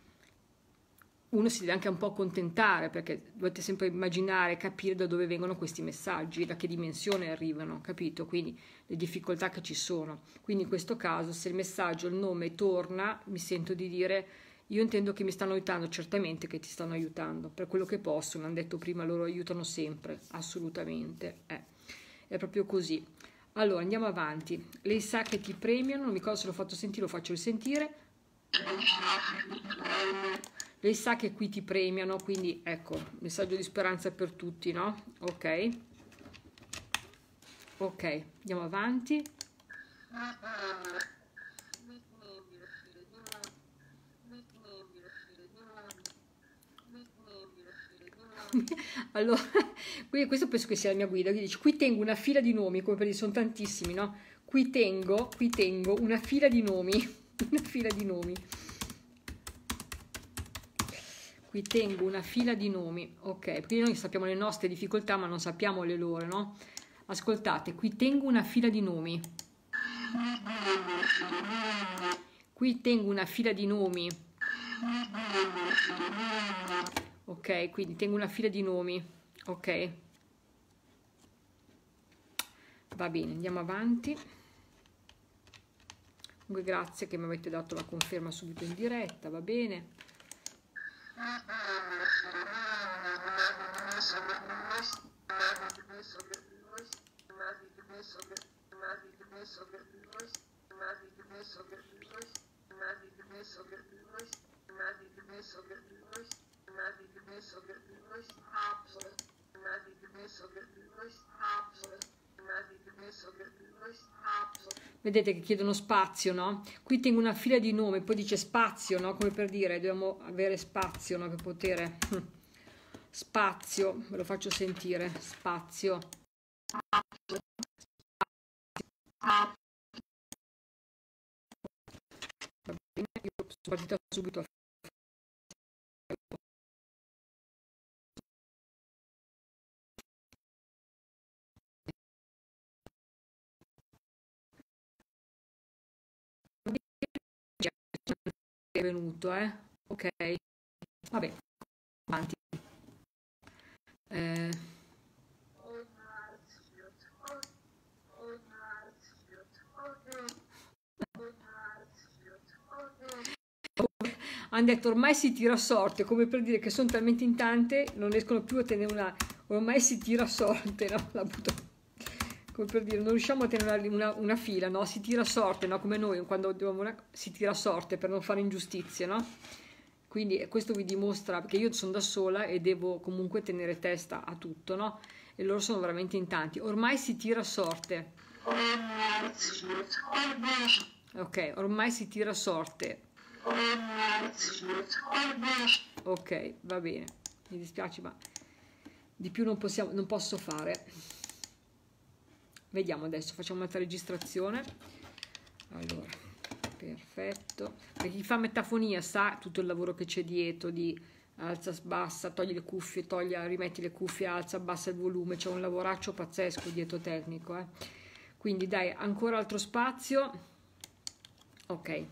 uno si deve anche un po' accontentare perché dovete sempre immaginare, capire da dove vengono questi messaggi, da che dimensione arrivano, capito? Quindi le difficoltà che ci sono. Quindi in questo caso se il messaggio, il nome torna, mi sento di dire io intendo che mi stanno aiutando, certamente che ti stanno aiutando, per quello che possono, hanno detto prima, loro aiutano sempre, assolutamente, eh. è proprio così. Allora, andiamo avanti. Lei sa che ti premiano, non mi ricordo se l'ho fatto sentire, lo faccio sentire. Lei sa che qui ti premiano, quindi ecco, messaggio di speranza per tutti, no? Ok. Ok, andiamo avanti. allora, questo penso che sia la mia guida, dice, qui tengo una fila di nomi, come per dire, sono tantissimi, no? Qui tengo, qui tengo una fila di nomi, una fila di nomi. Qui tengo una fila di nomi, ok, perché noi sappiamo le nostre difficoltà, ma non sappiamo le loro, no? Ascoltate, qui tengo una fila di nomi. Qui tengo una fila di nomi ok quindi tengo una fila di nomi. Ok. Va bene andiamo avanti. Comunque grazie che mi avete dato la conferma subito in diretta va bene Vedete che chiedono spazio, no? Qui tengo una fila di nomi, poi dice spazio, no? Come per dire, dobbiamo avere spazio, no? Per poter... Spazio, ve lo faccio sentire, spazio. Va bene, io sono partita subito a è venuto, eh? Ok, vabbè, avanti. Eh. Hanno detto ormai si tira a sorte, come per dire che sono talmente in tante, non riescono più a tenere una... ormai si tira a sorte, no? La butto come per dire, non riusciamo a tenere una, una fila, no? Si tira sorte, no? Come noi quando dobbiamo una, si tira sorte per non fare ingiustizie, no? Quindi questo vi dimostra, perché io sono da sola e devo comunque tenere testa a tutto, no? E loro sono veramente in tanti. Ormai si tira sorte. Ok, ormai si tira sorte. Ok, va bene. Mi dispiace, ma di più non, possiamo, non posso fare. Vediamo adesso, facciamo un'altra registrazione. Allora, perfetto. Per chi fa metafonia sa tutto il lavoro che c'è dietro di alza, bassa, togli le cuffie, togli, rimetti le cuffie, alza, abbassa il volume. C'è un lavoraccio pazzesco dietro tecnico. Eh. Quindi dai, ancora altro spazio. Ok. Eh,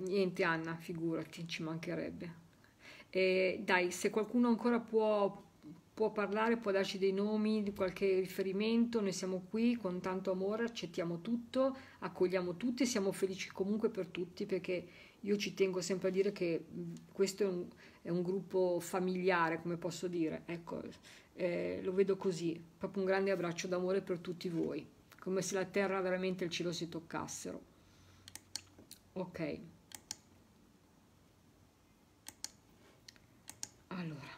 niente Anna, figurati, ci mancherebbe. E dai, se qualcuno ancora può può parlare, può darci dei nomi, di qualche riferimento, noi siamo qui con tanto amore, accettiamo tutto, accogliamo tutti siamo felici comunque per tutti perché io ci tengo sempre a dire che questo è un, è un gruppo familiare, come posso dire, ecco, eh, lo vedo così, proprio un grande abbraccio d'amore per tutti voi, come se la terra veramente il cielo si toccassero. Ok. allora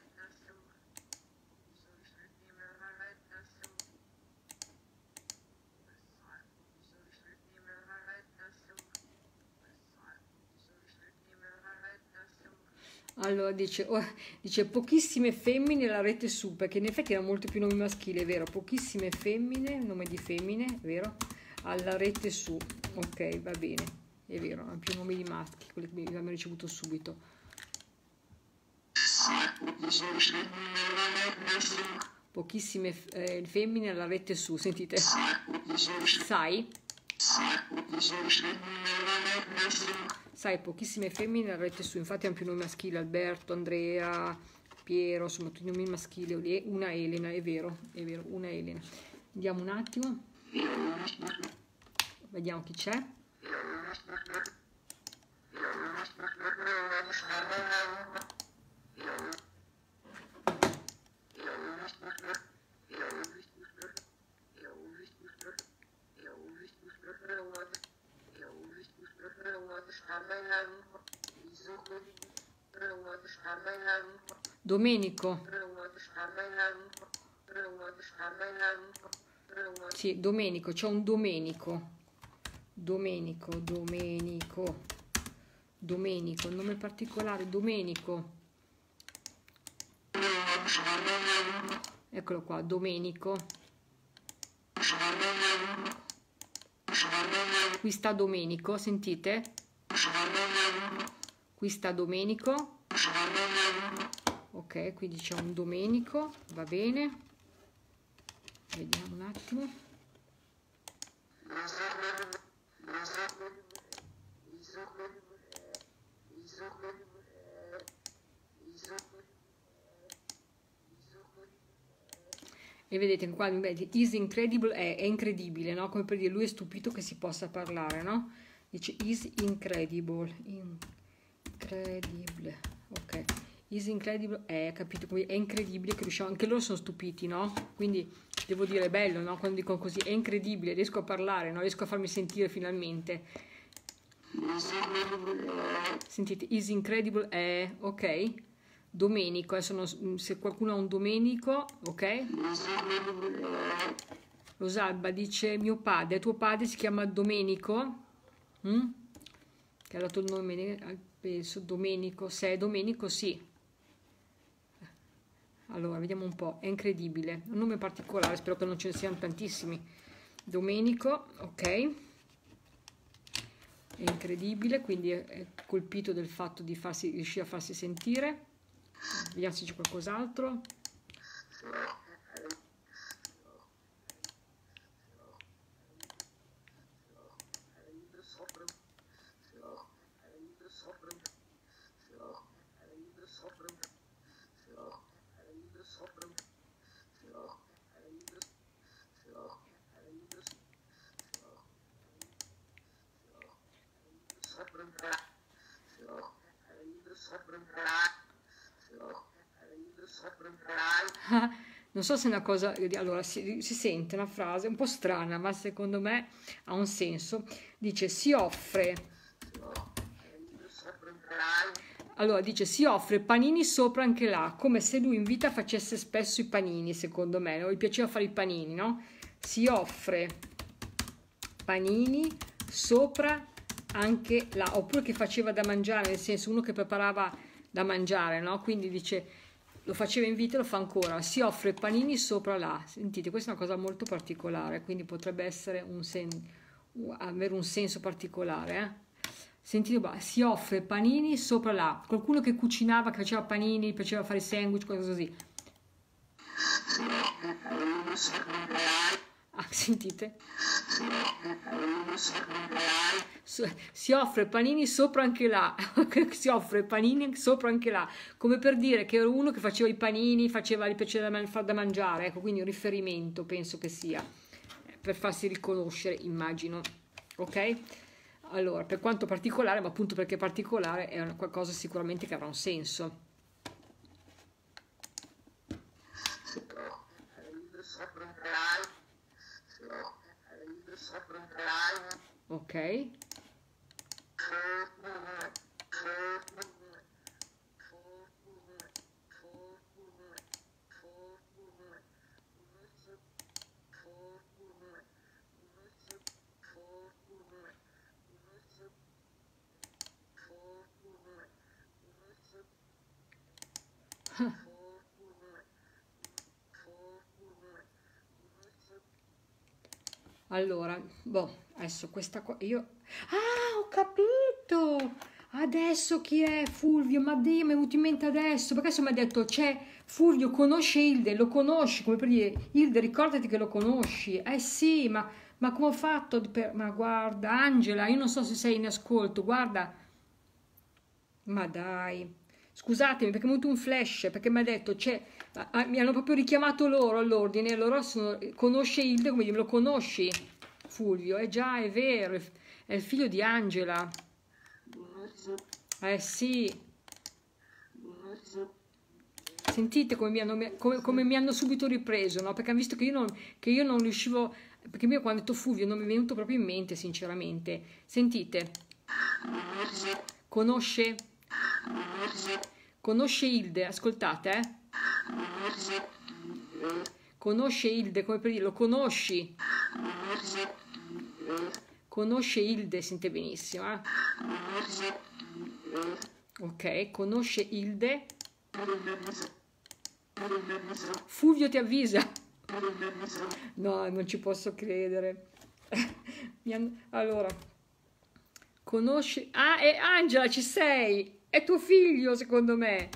Allora dice, oh, dice pochissime femmine la rete su, perché in effetti era molto più nome maschile, vero? Pochissime femmine, nome di femmine, vero? Alla rete su, ok, va bene, è vero, hanno più nomi di maschi, quelli che abbiamo ricevuto subito. Pochissime eh, femmine alla rete su, sentite? Sai? Sai, pochissime femmine alla rete su, infatti hanno più nomi maschili, Alberto, Andrea, Piero, insomma tutti nomi maschili, una Elena, è vero, è vero, una Elena. Andiamo un attimo, vediamo chi c'è. Domenico. Sì, Domenico, c'è un Domenico. Domenico, Domenico. Domenico, nome particolare, Domenico. Eccolo qua, Domenico. Qui sta Domenico, sentite? Qui sta Domenico. Ok, quindi c'è un Domenico, va bene. Vediamo un attimo. E vedete qua, is incredible è, è incredibile, no? Come per dire, lui è stupito che si possa parlare, no? Dice is incredible, incredibile, ok. Is incredible è, capito? È incredibile che riusciamo, anche loro sono stupiti, no? Quindi devo dire, bello, no? Quando dico così, è incredibile, riesco a parlare, no? Riesco a farmi sentire finalmente. Sentite, is incredible è, ok? Domenico, adesso non, se qualcuno ha un Domenico, ok? Rosalba dice mio padre, tuo padre si chiama Domenico? Mm? Che ha dato il nome, penso, Domenico, se è Domenico sì. Allora, vediamo un po', è incredibile, un nome particolare, spero che non ce ne siano tantissimi. Domenico, ok. È incredibile, quindi è colpito del fatto di farsi, riuscire a farsi sentire. Vediamo se c'è qualcos'altro. non so se è una cosa, allora si, si, sente una frase un po' strana, ma secondo me ha un senso. Dice si offre allora dice si offre panini sopra anche là, come se lui in vita facesse spesso i panini, secondo me, non gli piaceva fare i panini, no? Si offre panini sopra anche là, oppure che faceva da mangiare, nel senso uno che preparava da mangiare, no? Quindi dice lo faceva in vita e lo fa ancora, si offre panini sopra là. Sentite, questa è una cosa molto particolare, quindi potrebbe essere un sen- avere un senso particolare, eh? Sentite, bah, si offre panini sopra là. Qualcuno che cucinava, che faceva panini, piaceva fare sandwich, cose così. Ah, sentite? Si offre panini sopra anche là, si offre panini sopra anche là, come per dire che era uno che faceva i panini, faceva, gli piaceva da, far da mangiare, ecco, quindi un riferimento penso che sia, per farsi riconoscere, immagino, ok? Allora, per quanto particolare, ma appunto perché particolare, è qualcosa sicuramente che avrà un senso. Ok. Allora, boh, adesso questa qua, io... Ah, ho capito! Adesso chi è Fulvio? Ma Dio, mi è venuto in mente adesso, perché adesso mi ha detto, c'è Fulvio, conosce Ilde, lo conosci, come per dire, Ilde, ricordati che lo conosci. Eh sì, ma, ma come ho fatto? Per... Ma guarda, Angela, io non so se sei in ascolto, guarda. Ma dai, scusatemi perché è venuto un flash, perché mi ha detto, c'è mi hanno proprio richiamato loro all'ordine, allora sono, conosce Hilde, come dire, lo conosci Fulvio? Eh già, è vero, è il figlio di Angela. Eh sì. Sentite come mi hanno, come, come mi hanno subito ripreso, no? Perché hanno visto che io non, che io non riuscivo, perché io quando ho detto Fulvio non mi è venuto proprio in mente, sinceramente. Sentite. Conosce? Conosce Hilde, ascoltate, eh? Conosce Hilde, come per dire, lo conosci? Conosce Hilde, sente benissimo. Eh? Ok, conosce Hilde. Fulvio ti avvisa. No, non ci posso credere. allora, conosce... Ah, è Angela, ci sei! È tuo figlio, secondo me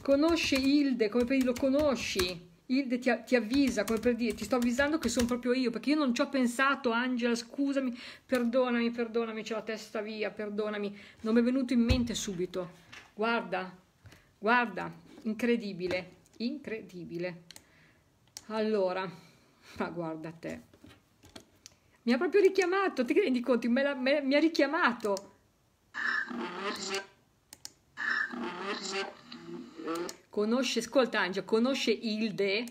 conosce Hilde, come per dire lo conosci, Hilde ti, ti, avvisa, come per dire ti sto avvisando che sono proprio io, perché io non ci ho pensato, Angela, scusami, perdonami, perdonami, c'ho la testa via, perdonami, non mi è venuto in mente subito. Guarda, guarda, incredibile, incredibile. Allora, ma guarda te. Mi ha proprio richiamato, ti rendi conto? Me la, me, mi ha richiamato. Conosce, ascolta Angela, conosce Ilde?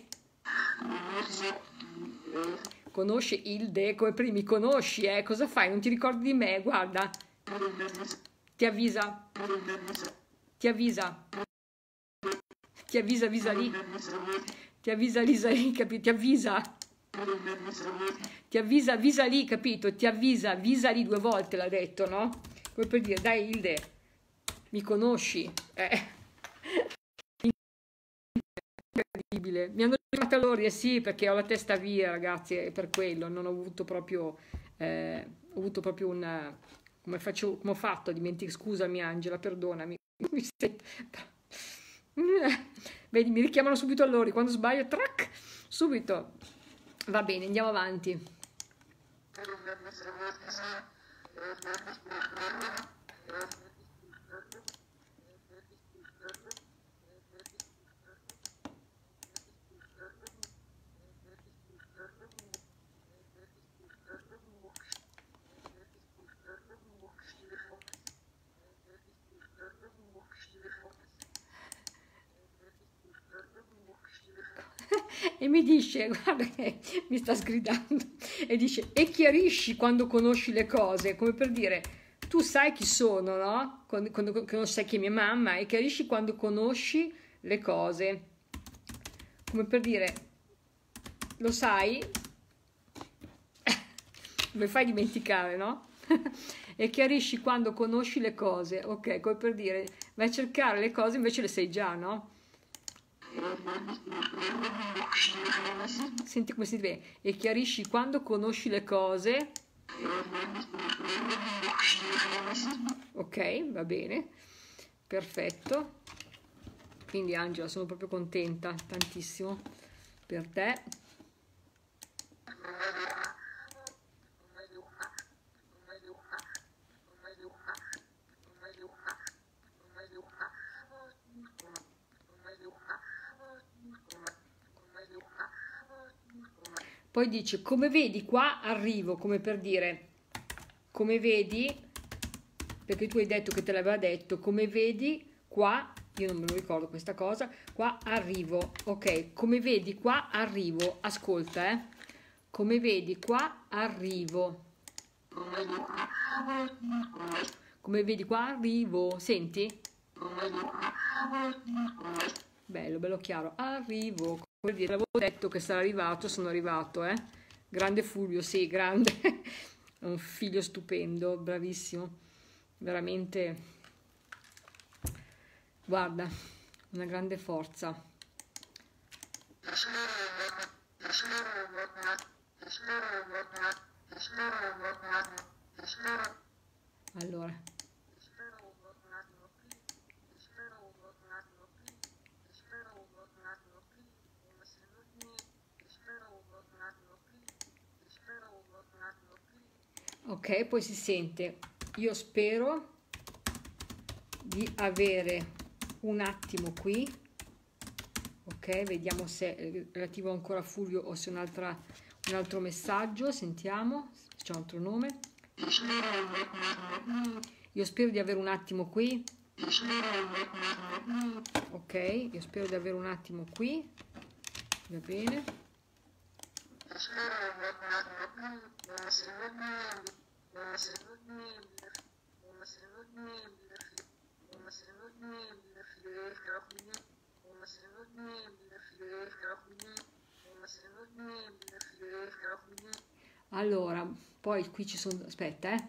Conosce Ilde? Come primi conosci, eh? Cosa fai? Non ti ricordi di me? Guarda. Ti avvisa. Ti avvisa. Ti avvisa, lì. Ti avvisa, avvisa lì, capito? Ti avvisa. Ti avvisa, lì, capito? Ti avvisa, lì due volte, l'ha detto, no? Come per dire, dai Ilde, mi conosci? Eh incredibile. Mi hanno chiamato loro, eh sì, perché ho la testa via, ragazzi, è per quello, non ho avuto proprio, eh, ho avuto proprio un, come, faccio, come ho fatto a dimenticare, scusami Angela, perdonami, vedi, mi richiamano subito a loro, quando sbaglio, trac, subito, va bene, andiamo avanti. E mi dice, guarda che mi sta sgridando, e dice, e chiarisci quando conosci le cose, come per dire, tu sai chi sono, no? Quando, quando, quando sai chi è mia mamma e chiarisci quando conosci le cose. Come per dire, lo sai? Mi fai dimenticare, no? e chiarisci quando conosci le cose, ok? Come per dire, vai a cercare le cose invece le sai già, no? Senti come si deve. E chiarisci quando conosci le cose. Ok, va bene. Perfetto. Quindi Angela, sono proprio contenta, tantissimo per te. Poi dice, come vedi qua arrivo, come per dire, come vedi, perché tu hai detto che te l'aveva detto, come vedi qua, io non me lo ricordo questa cosa, qua arrivo, ok, come vedi qua arrivo, ascolta eh, come vedi qua arrivo, come vedi qua arrivo, senti? Bello, bello chiaro, arrivo. Vuol dire, avevo detto che sarà arrivato, sono arrivato, eh? Grande Fulvio, sì, grande. Un figlio stupendo, bravissimo. Veramente, guarda, una grande forza. Allora, ok poi si sente. Io spero di avere un attimo qui. Ok vediamo se è relativo ancora a Fulvio o se un, un altro messaggio. Sentiamo se c'è un altro nome. Io spero di avere un attimo qui. Ok io spero di avere un attimo qui. Va bene allora, poi qui ci sono, aspetta eh.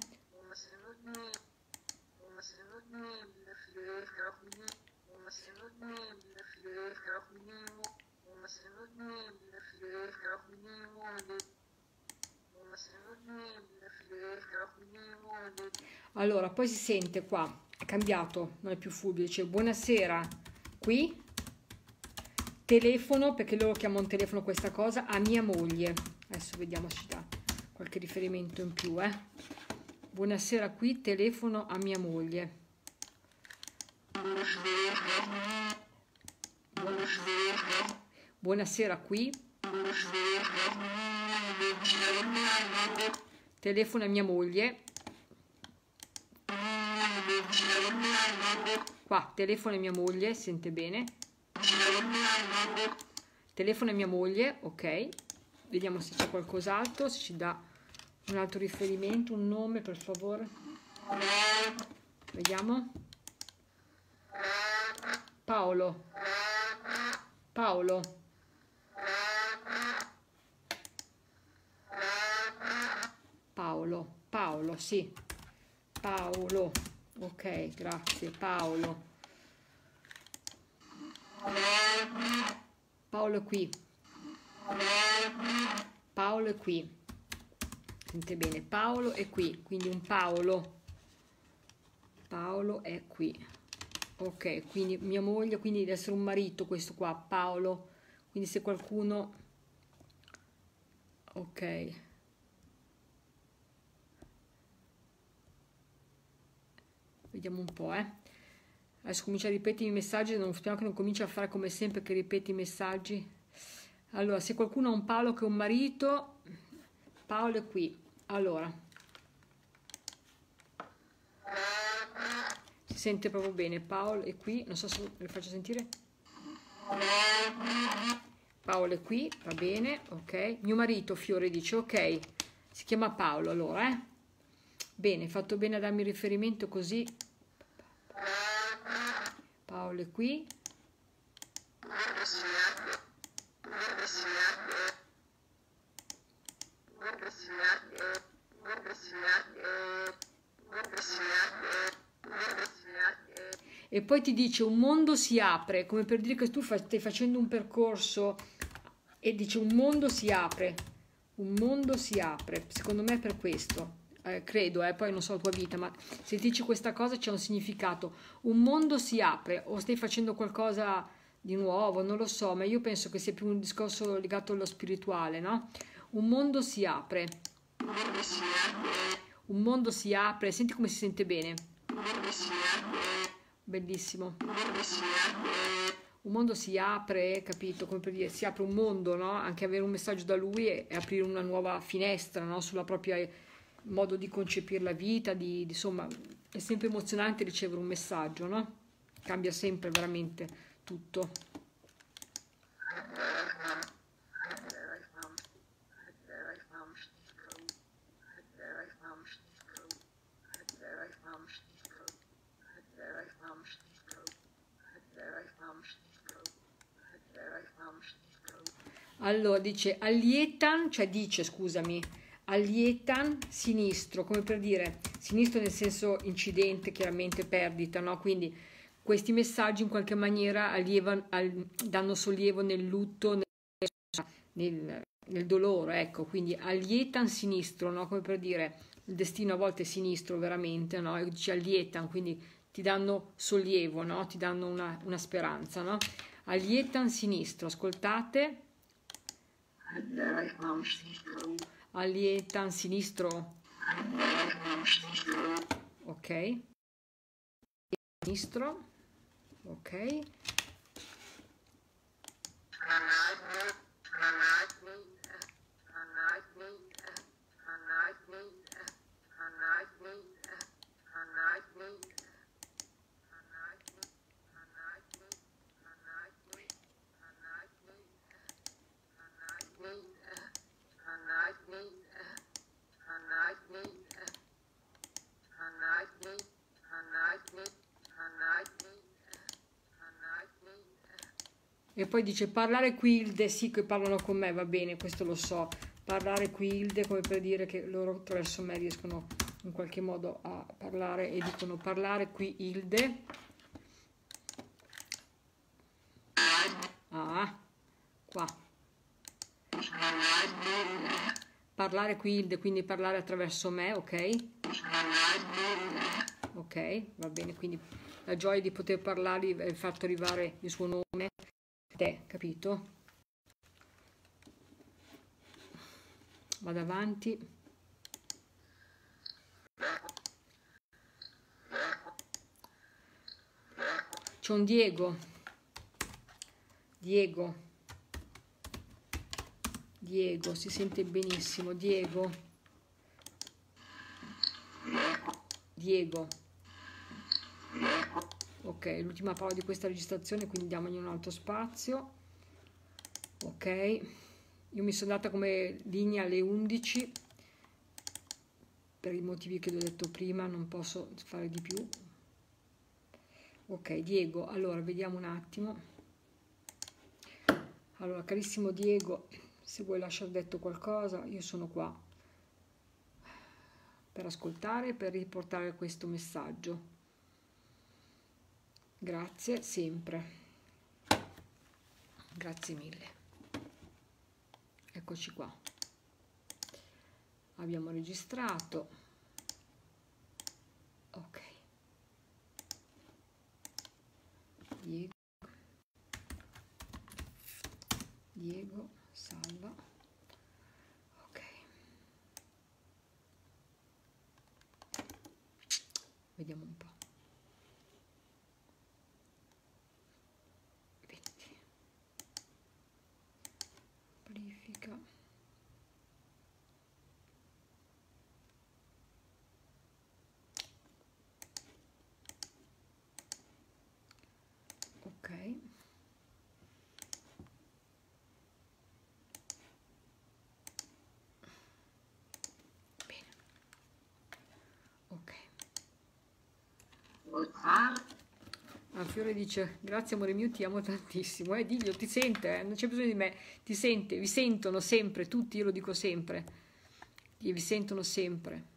Allora, poi si sente qua, è cambiato, non è più Fulvio, dice buonasera, qui, telefono, perché loro chiamano telefono questa cosa, a mia moglie. Adesso vediamo se ci dà qualche riferimento in più, eh. Buonasera, qui, telefono a mia moglie. Buonasera, qui. Telefono a mia moglie. Qua, telefono a mia moglie, sente bene. Telefono a mia moglie, ok. Vediamo se c'è qualcos'altro, se ci dà un altro riferimento, un nome per favore. Vediamo. Paolo. Paolo. Paolo, Paolo, sì. Paolo. Ok, grazie, Paolo. Paolo è qui. Paolo è qui. Sente bene, Paolo è qui, quindi un Paolo. Paolo è qui. Ok, quindi mia moglie, quindi deve essere un marito questo qua, Paolo. Quindi se qualcuno... Ok. Vediamo un po', eh. Adesso comincia a ripetere i messaggi, non, speriamo che non cominci a fare come sempre che ripeti i messaggi. Allora, se qualcuno ha un Paolo che è un marito, Paolo è qui. Allora. Si sente proprio bene, Paolo è qui, non so se le faccio sentire. Paolo è qui, va bene, ok. Mio marito Fiore dice ok, si chiama Paolo allora, eh. Bene, fatto bene a darmi riferimento così. Paolo è qui. E poi ti dice un mondo si apre, come per dire che tu stai facendo un percorso e dice un mondo si apre, un mondo si apre, secondo me è per questo. Eh, credo, eh, poi non so la tua vita, ma se dici questa cosa c'è un significato. Un mondo si apre o stai facendo qualcosa di nuovo, non lo so, ma io penso che sia più un discorso legato allo spirituale, no? Un mondo si apre. Un mondo si apre, senti come si sente bene. Bellissimo. Un mondo si apre, capito? Come per dire, si apre un mondo, no? Anche avere un messaggio da lui e, aprire una nuova finestra, no? Sulla propria modo di concepire la vita, di, di, insomma, è sempre emozionante ricevere un messaggio, no? Cambia sempre veramente tutto. Allora dice allietan, cioè dice scusami, allietan sinistro, come per dire sinistro nel senso incidente, chiaramente perdita, no? Quindi questi messaggi in qualche maniera allievan, al, danno sollievo nel lutto, nel, nel, nel, dolore, ecco, quindi allietan sinistro, no? Come per dire il destino a volte è sinistro veramente, no? E dice allietan, quindi ti danno sollievo, no? Ti danno una, una speranza, no? Allietan sinistro, ascoltate Allietan sinistro. Ok. Sinistro. Ok. E poi dice parlare quilde, sì che parlano con me, va bene, questo lo so. Parlare quilde come per dire che loro attraverso me riescono in qualche modo a parlare e dicono parlare qui ilde. Ah, qua. Parlare quilde, quindi parlare attraverso me, ok? Ok, va bene, quindi la gioia di poter parlare e fatto arrivare il suo nome te, capito? Vado avanti. C'è un Diego. Diego. Diego, si sente benissimo. Diego. Diego ok l'ultima parola di questa registrazione quindi diamogli un altro spazio. Ok io mi sono data come linea alle 11 per i motivi che vi ho detto prima non posso fare di più. Ok Diego allora vediamo un attimo. Allora carissimo Diego se vuoi lasciare detto qualcosa io sono qua per ascoltare per riportare questo messaggio Grazie sempre. Grazie mille. Eccoci qua. Abbiamo registrato. Ok. Diego. Diego, salva. Ok. Vediamo un po'. Fiore dice, grazie amore mio, ti amo tantissimo. Eh, diglielo, ti sente, eh? non c'è bisogno di me, ti sente, vi sentono sempre, tutti, io lo dico sempre, e vi sentono sempre.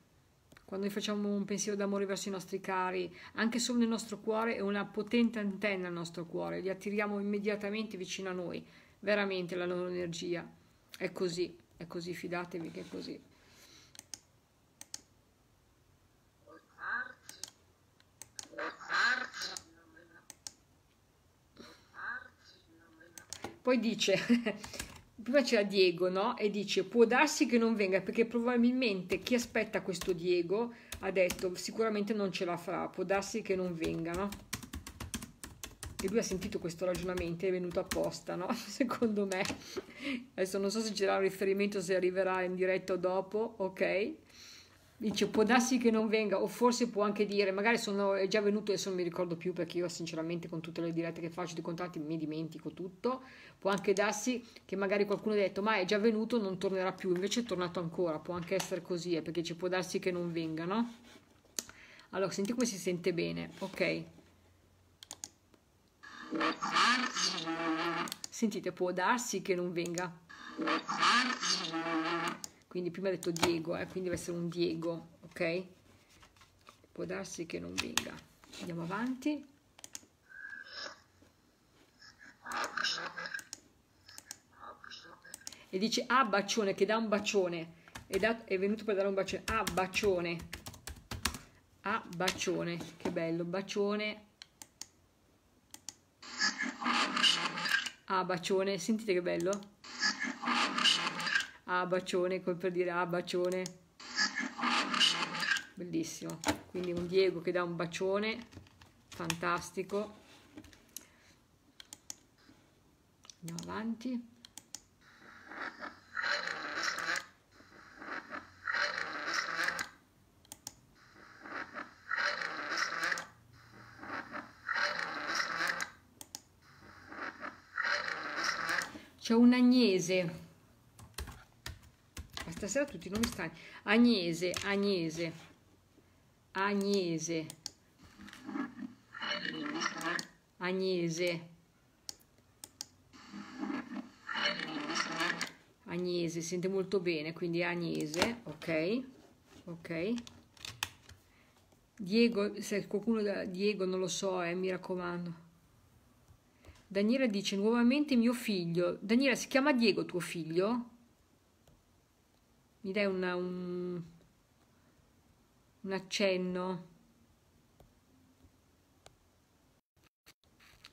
Quando noi facciamo un pensiero d'amore verso i nostri cari, anche solo nel nostro cuore, è una potente antenna al nostro cuore, li attiriamo immediatamente vicino a noi, veramente la loro energia. È così, è così, fidatevi che è così. Poi dice, prima c'era Diego, no? E dice, può darsi che non venga, perché probabilmente chi aspetta questo Diego ha detto, sicuramente non ce la farà, può darsi che non venga, no? E lui ha sentito questo ragionamento e è venuto apposta, no? Secondo me. Adesso non so se c'era un riferimento, se arriverà in diretta dopo, ok? Dice può darsi che non venga o forse può anche dire magari sono, è già venuto adesso non mi ricordo più perché io sinceramente con tutte le dirette che faccio di contatti mi dimentico tutto. Può anche darsi che magari qualcuno ha detto ma è già venuto non tornerà più invece è tornato ancora può anche essere così eh, perché ci può darsi che non venga no? allora senti come si sente bene ok. Sentite può darsi che non venga quindi prima ha detto Diego, eh, quindi deve essere un Diego, ok? Può darsi che non venga. Andiamo avanti. E dice ah bacione, che dà un bacione. È, da, è venuto per dare un bacione. Ah bacione. Ah bacione. Che bello, bacione. Ah bacione, sentite che bello? Ah bacione, come per dire ah bacione. Bellissimo. Quindi un Diego che dà un bacione, fantastico. Andiamo avanti. C'è un Agnese stasera tutti i nomi strani. Agnese, Agnese, Agnese, Agnese, Agnese, sente molto bene, quindi Agnese, ok, ok. Diego, se qualcuno da Diego non lo so, eh, mi raccomando. Daniela dice nuovamente mio figlio. Daniela, si chiama Diego tuo figlio? Mi dai una, un, un accenno?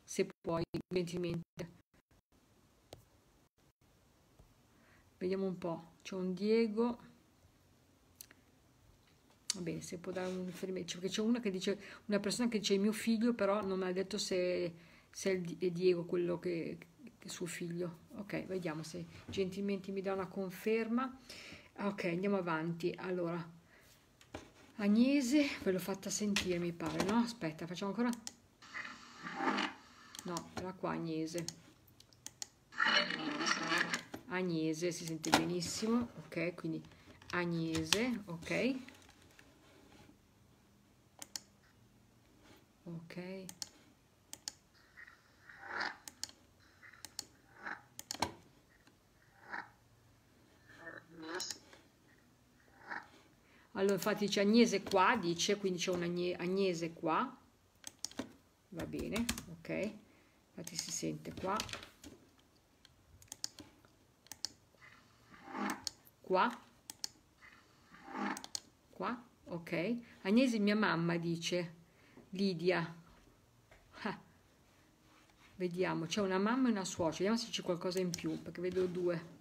Se puoi, gentilmente. Vediamo un po'. C'è un Diego. Vabbè, se può dare un riferimento. Perché c'è una che dice, una persona che dice mio figlio, però non mi ha detto se, se è Diego quello che, che è suo figlio. Ok, vediamo se gentilmente mi dà una conferma. Ok, andiamo avanti. Allora, Agnese, ve l'ho fatta sentire, mi pare, no? Aspetta, facciamo ancora. No, era qua Agnese. Agnese, si sente benissimo. Ok, quindi Agnese, ok. Ok. Allora infatti c'è Agnese qua dice quindi c'è un Agnese qua. Va bene ok. Infatti si sente qua. Qua. Qua ok. Agnese mia mamma dice. Lidia. Ah. vediamo c'è una mamma e una suocera. Vediamo se c'è qualcosa in più perché vedo due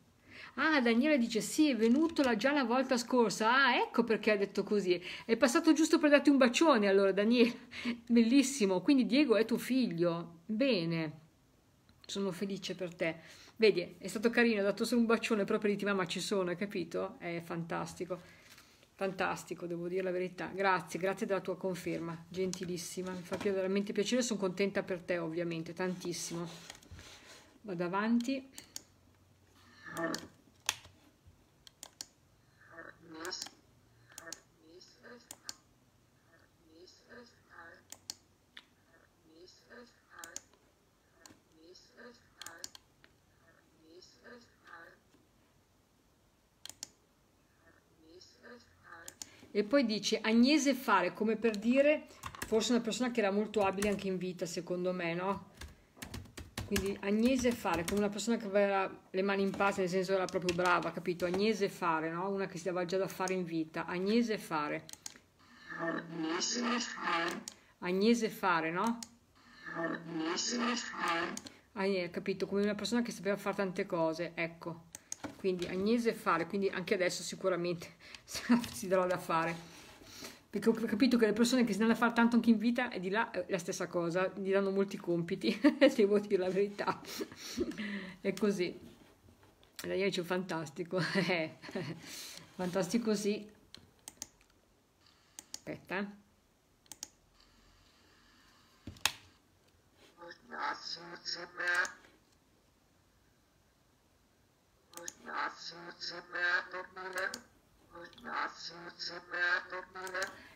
Ah, Daniele dice sì, è venuto già la volta scorsa. Ah, ecco perché ha detto così. È passato giusto per darti un bacione allora, Daniele. Bellissimo. Quindi Diego è tuo figlio. Bene. Sono felice per te. Vedi, è stato carino, ha dato solo un bacione proprio di dirti mamma ci sono, hai capito? È fantastico. Fantastico, devo dire la verità. Grazie, grazie della tua conferma, gentilissima. Mi fa veramente piacere, sono contenta per te ovviamente, tantissimo. Vado avanti. E poi dice Agnese fare come per dire, forse una persona che era molto abile anche in vita, secondo me, no? Quindi Agnese fare, come una persona che aveva le mani in pace, nel senso era proprio brava, capito? Agnese fare, no? Una che si dava già da fare in vita. Agnese fare. Agnese fare, no? Agnese, capito? Come una persona che sapeva fare tante cose, ecco. Quindi Agnese fare, quindi anche adesso sicuramente si darà da fare perché ho capito che le persone che si danno a fare tanto anche in vita è di là è la stessa cosa, gli danno molti compiti, devo dire la verità. è così. Daniele dice fantastico, eh, fantastico sì. Aspetta. Eh.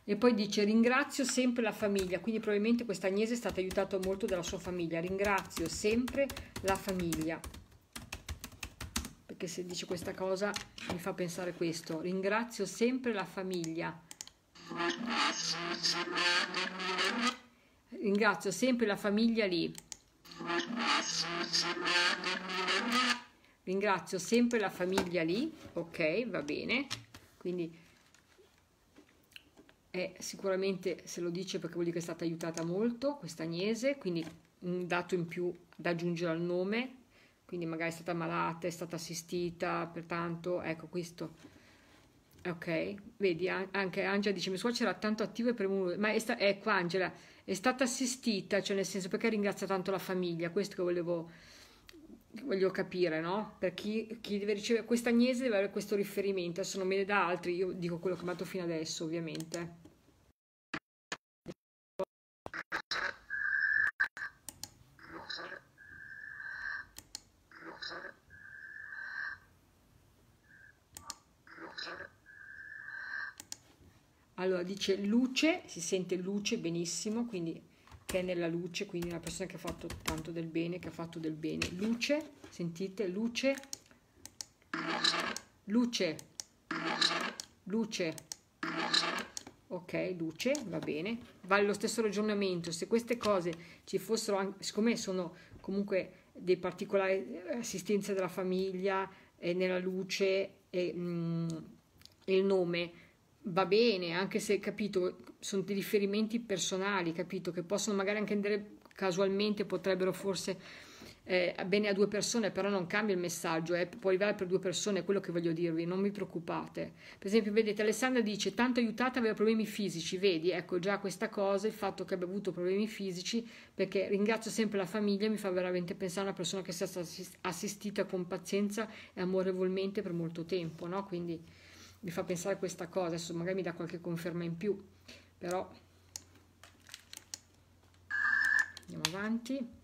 E poi dice ringrazio sempre la famiglia, quindi probabilmente questa Agnese è stata aiutata molto dalla sua famiglia. Ringrazio sempre la famiglia. Perché se dice questa cosa mi fa pensare questo. Ringrazio sempre la famiglia. Ringrazio sempre la famiglia lì. Ringrazio sempre la famiglia lì. Ok, va bene. Quindi è sicuramente se lo dice perché vuol dire che è stata aiutata molto questa Agnese, quindi un dato in più da aggiungere al nome, quindi magari è stata malata, è stata assistita, pertanto ecco questo. Ok, vedi anche Angela dice mia suocera era tanto attiva e premurosa, ma è sta- ecco Angela è stata assistita, cioè nel senso perché ringrazia tanto la famiglia, questo che volevo voglio capire, no? Per chi, chi, deve ricevere questa Agnese deve avere questo riferimento, adesso non me ne dà altri, io dico quello che ho fatto fino adesso, ovviamente. Allora dice luce, si sente luce benissimo, quindi che è nella luce, quindi una persona che ha fatto tanto del bene, che ha fatto del bene. Luce, sentite, luce, luce, luce, ok, luce, va bene. Vale lo stesso ragionamento, se queste cose ci fossero, anche, siccome sono comunque dei particolari assistenze della famiglia, eh, nella luce e mm, il nome, va bene, anche se capito, sono dei riferimenti personali, capito, che possono magari anche andare casualmente, potrebbero forse eh, bene a due persone, però non cambia il messaggio, eh, può arrivare per due persone, è quello che voglio dirvi, non vi preoccupate. Per esempio, vedete, Alessandra dice, tanto aiutata aveva problemi fisici, vedi, ecco già questa cosa, il fatto che abbia avuto problemi fisici, perché ringrazio sempre la famiglia, mi fa veramente pensare a una persona che sia stata assistita con pazienza e amorevolmente per molto tempo, no? Quindi mi fa pensare a questa cosa, adesso magari mi dà qualche conferma in più, però andiamo avanti.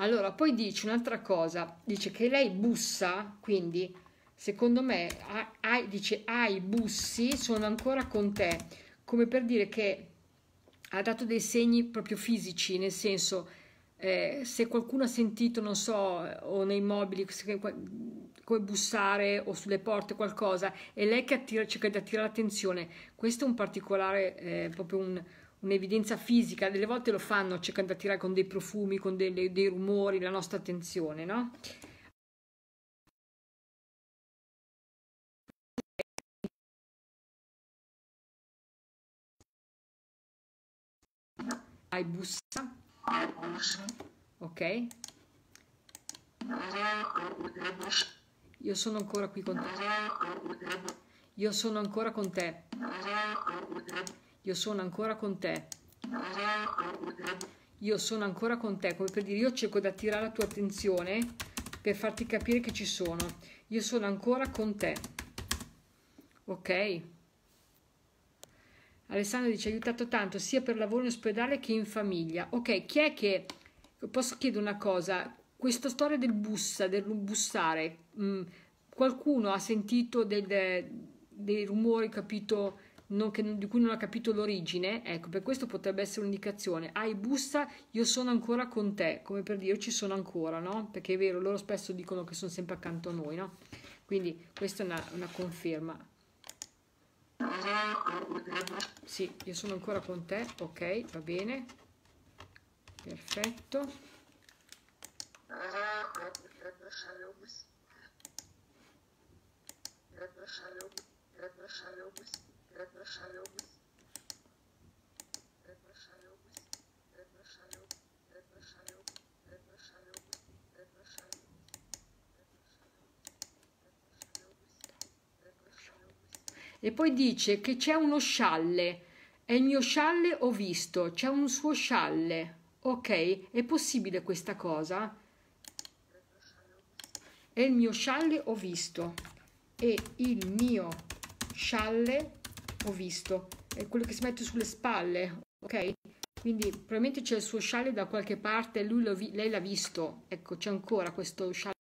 Allora, poi dice un'altra cosa, dice che lei bussa, quindi secondo me hai, dice ai bussi sono ancora con te, come per dire che ha dato dei segni proprio fisici, nel senso eh, se qualcuno ha sentito, non so, o nei mobili come bussare o sulle porte qualcosa, è lei che attira, cerca di attirare l'attenzione. Questo è un particolare, eh, proprio un, un'evidenza fisica, delle volte lo fanno cercando di attirare con dei profumi, con dei, dei rumori la nostra attenzione, no? Hai bussa? Ok? Io sono ancora qui con te. Io sono ancora con te. Io sono ancora con te. Io sono ancora con te, come per dire io cerco di attirare la tua attenzione per farti capire che ci sono. Io sono ancora con te. Ok? Alessandro dice aiutato tanto sia per lavoro in ospedale che in famiglia. Ok, chi è che posso chiedere una cosa? questa storia del bussa, del bussare, mh, mm, qualcuno ha sentito del, dei rumori, capito, non, che, di cui non ha capito l'origine, ecco, per questo potrebbe essere un'indicazione. Ai bussa, io sono ancora con te, come per dire io ci sono ancora, no? Perché è vero, loro spesso dicono che sono sempre accanto a noi, no? Quindi questa è una, una conferma. Sì, io sono ancora con te, ok, va bene. Perfetto. E poi dice che c'è uno scialle. È il mio scialle ho visto, c'è un suo scialle. Ok, è possibile questa cosa? È il mio scialle ho visto. E il mio scialle ho visto. È quello che si mette sulle spalle, ok? Quindi probabilmente c'è il suo scialle da qualche parte, lui lei l'ha visto. Ecco, c'è ancora questo scialle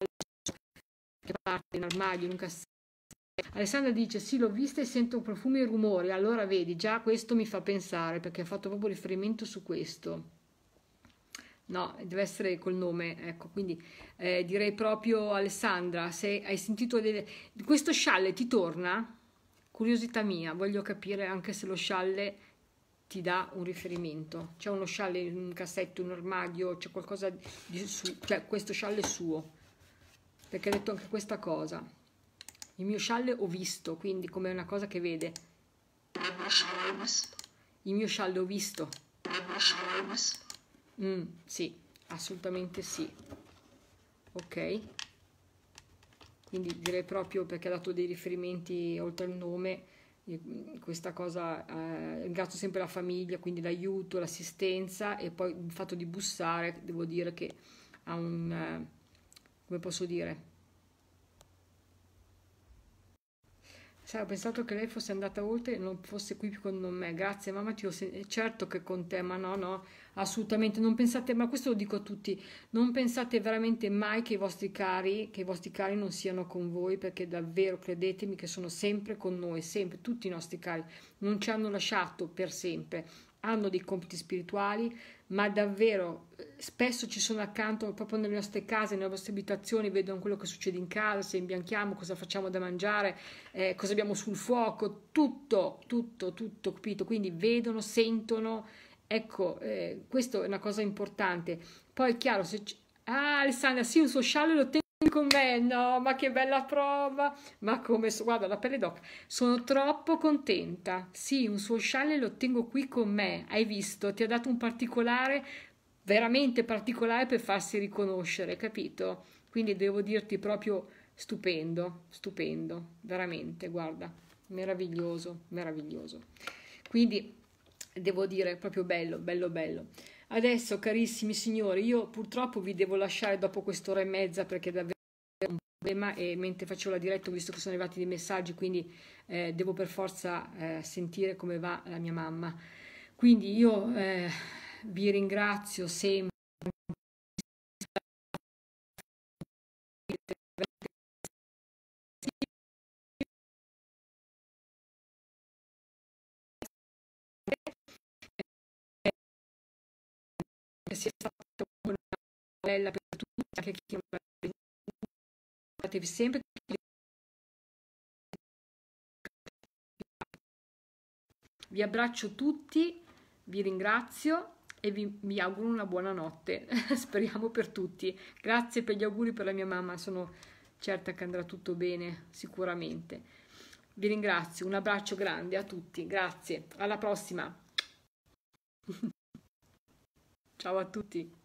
che parte in armadio, in un cassetto Alessandra dice sì l'ho vista e sento profumi e rumori, allora vedi già questo mi fa pensare perché ha fatto proprio riferimento su questo. No, deve essere col nome, ecco, quindi eh, direi proprio Alessandra, se hai sentito delle... questo scialle ti torna? Curiosità mia, voglio capire anche se lo scialle ti dà un riferimento. C'è uno scialle in un cassetto, in un armadio, c'è qualcosa di su, cioè questo scialle è suo, perché ha detto anche questa cosa. Il mio scialle ho visto, quindi come una cosa che vede. Il mio scialle ho visto. Mm, sì, assolutamente sì. Ok. Quindi direi proprio perché ha dato dei riferimenti oltre il nome, questa cosa, eh, ringrazio sempre la famiglia, quindi l'aiuto, l'assistenza e poi il fatto di bussare, devo dire che ha un, eh, come posso dire, Sai, ho pensato che lei fosse andata oltre e non fosse qui più con me. Grazie, mamma, ti ho sen- certo che con te, ma no, no, assolutamente. Non pensate, ma questo lo dico a tutti, non pensate veramente mai che i vostri cari, che i vostri cari non siano con voi, perché davvero credetemi che sono sempre con noi, sempre, tutti i nostri cari. Non ci hanno lasciato per sempre hanno dei compiti spirituali, ma davvero spesso ci sono accanto proprio nelle nostre case, nelle nostre abitazioni, vedono quello che succede in casa, se imbianchiamo, cosa facciamo da mangiare, eh, cosa abbiamo sul fuoco, tutto, tutto, tutto, capito? Quindi vedono, sentono, ecco, eh, questo è una cosa importante. Poi è chiaro, se... Ah, Alessandra, sì, un suo scialle lo tengo con me, no, ma che bella prova, ma come, guarda la pelle d'oca, sono troppo contenta, sì, un suo scialle lo tengo qui con me, hai visto, ti ha dato un particolare, veramente particolare per farsi riconoscere, capito? Quindi devo dirti proprio stupendo, stupendo, veramente, guarda, meraviglioso, meraviglioso. Quindi devo dire proprio bello, bello, bello. Adesso, carissimi signori, io purtroppo vi devo lasciare dopo quest'ora e mezza perché davvero problema e mentre facevo la diretta ho visto che sono arrivati dei messaggi, quindi eh, devo per forza eh, sentire come va la mia mamma. Quindi io eh, vi ringrazio sempre. sia stata una bella per tutti, anche chi non sempre vi abbraccio tutti, vi ringrazio e vi, vi auguro una buona notte, speriamo per tutti. Grazie per gli auguri per la mia mamma, sono certa che andrà tutto bene, sicuramente. Vi ringrazio, un abbraccio grande a tutti, grazie, alla prossima. Ciao a tutti.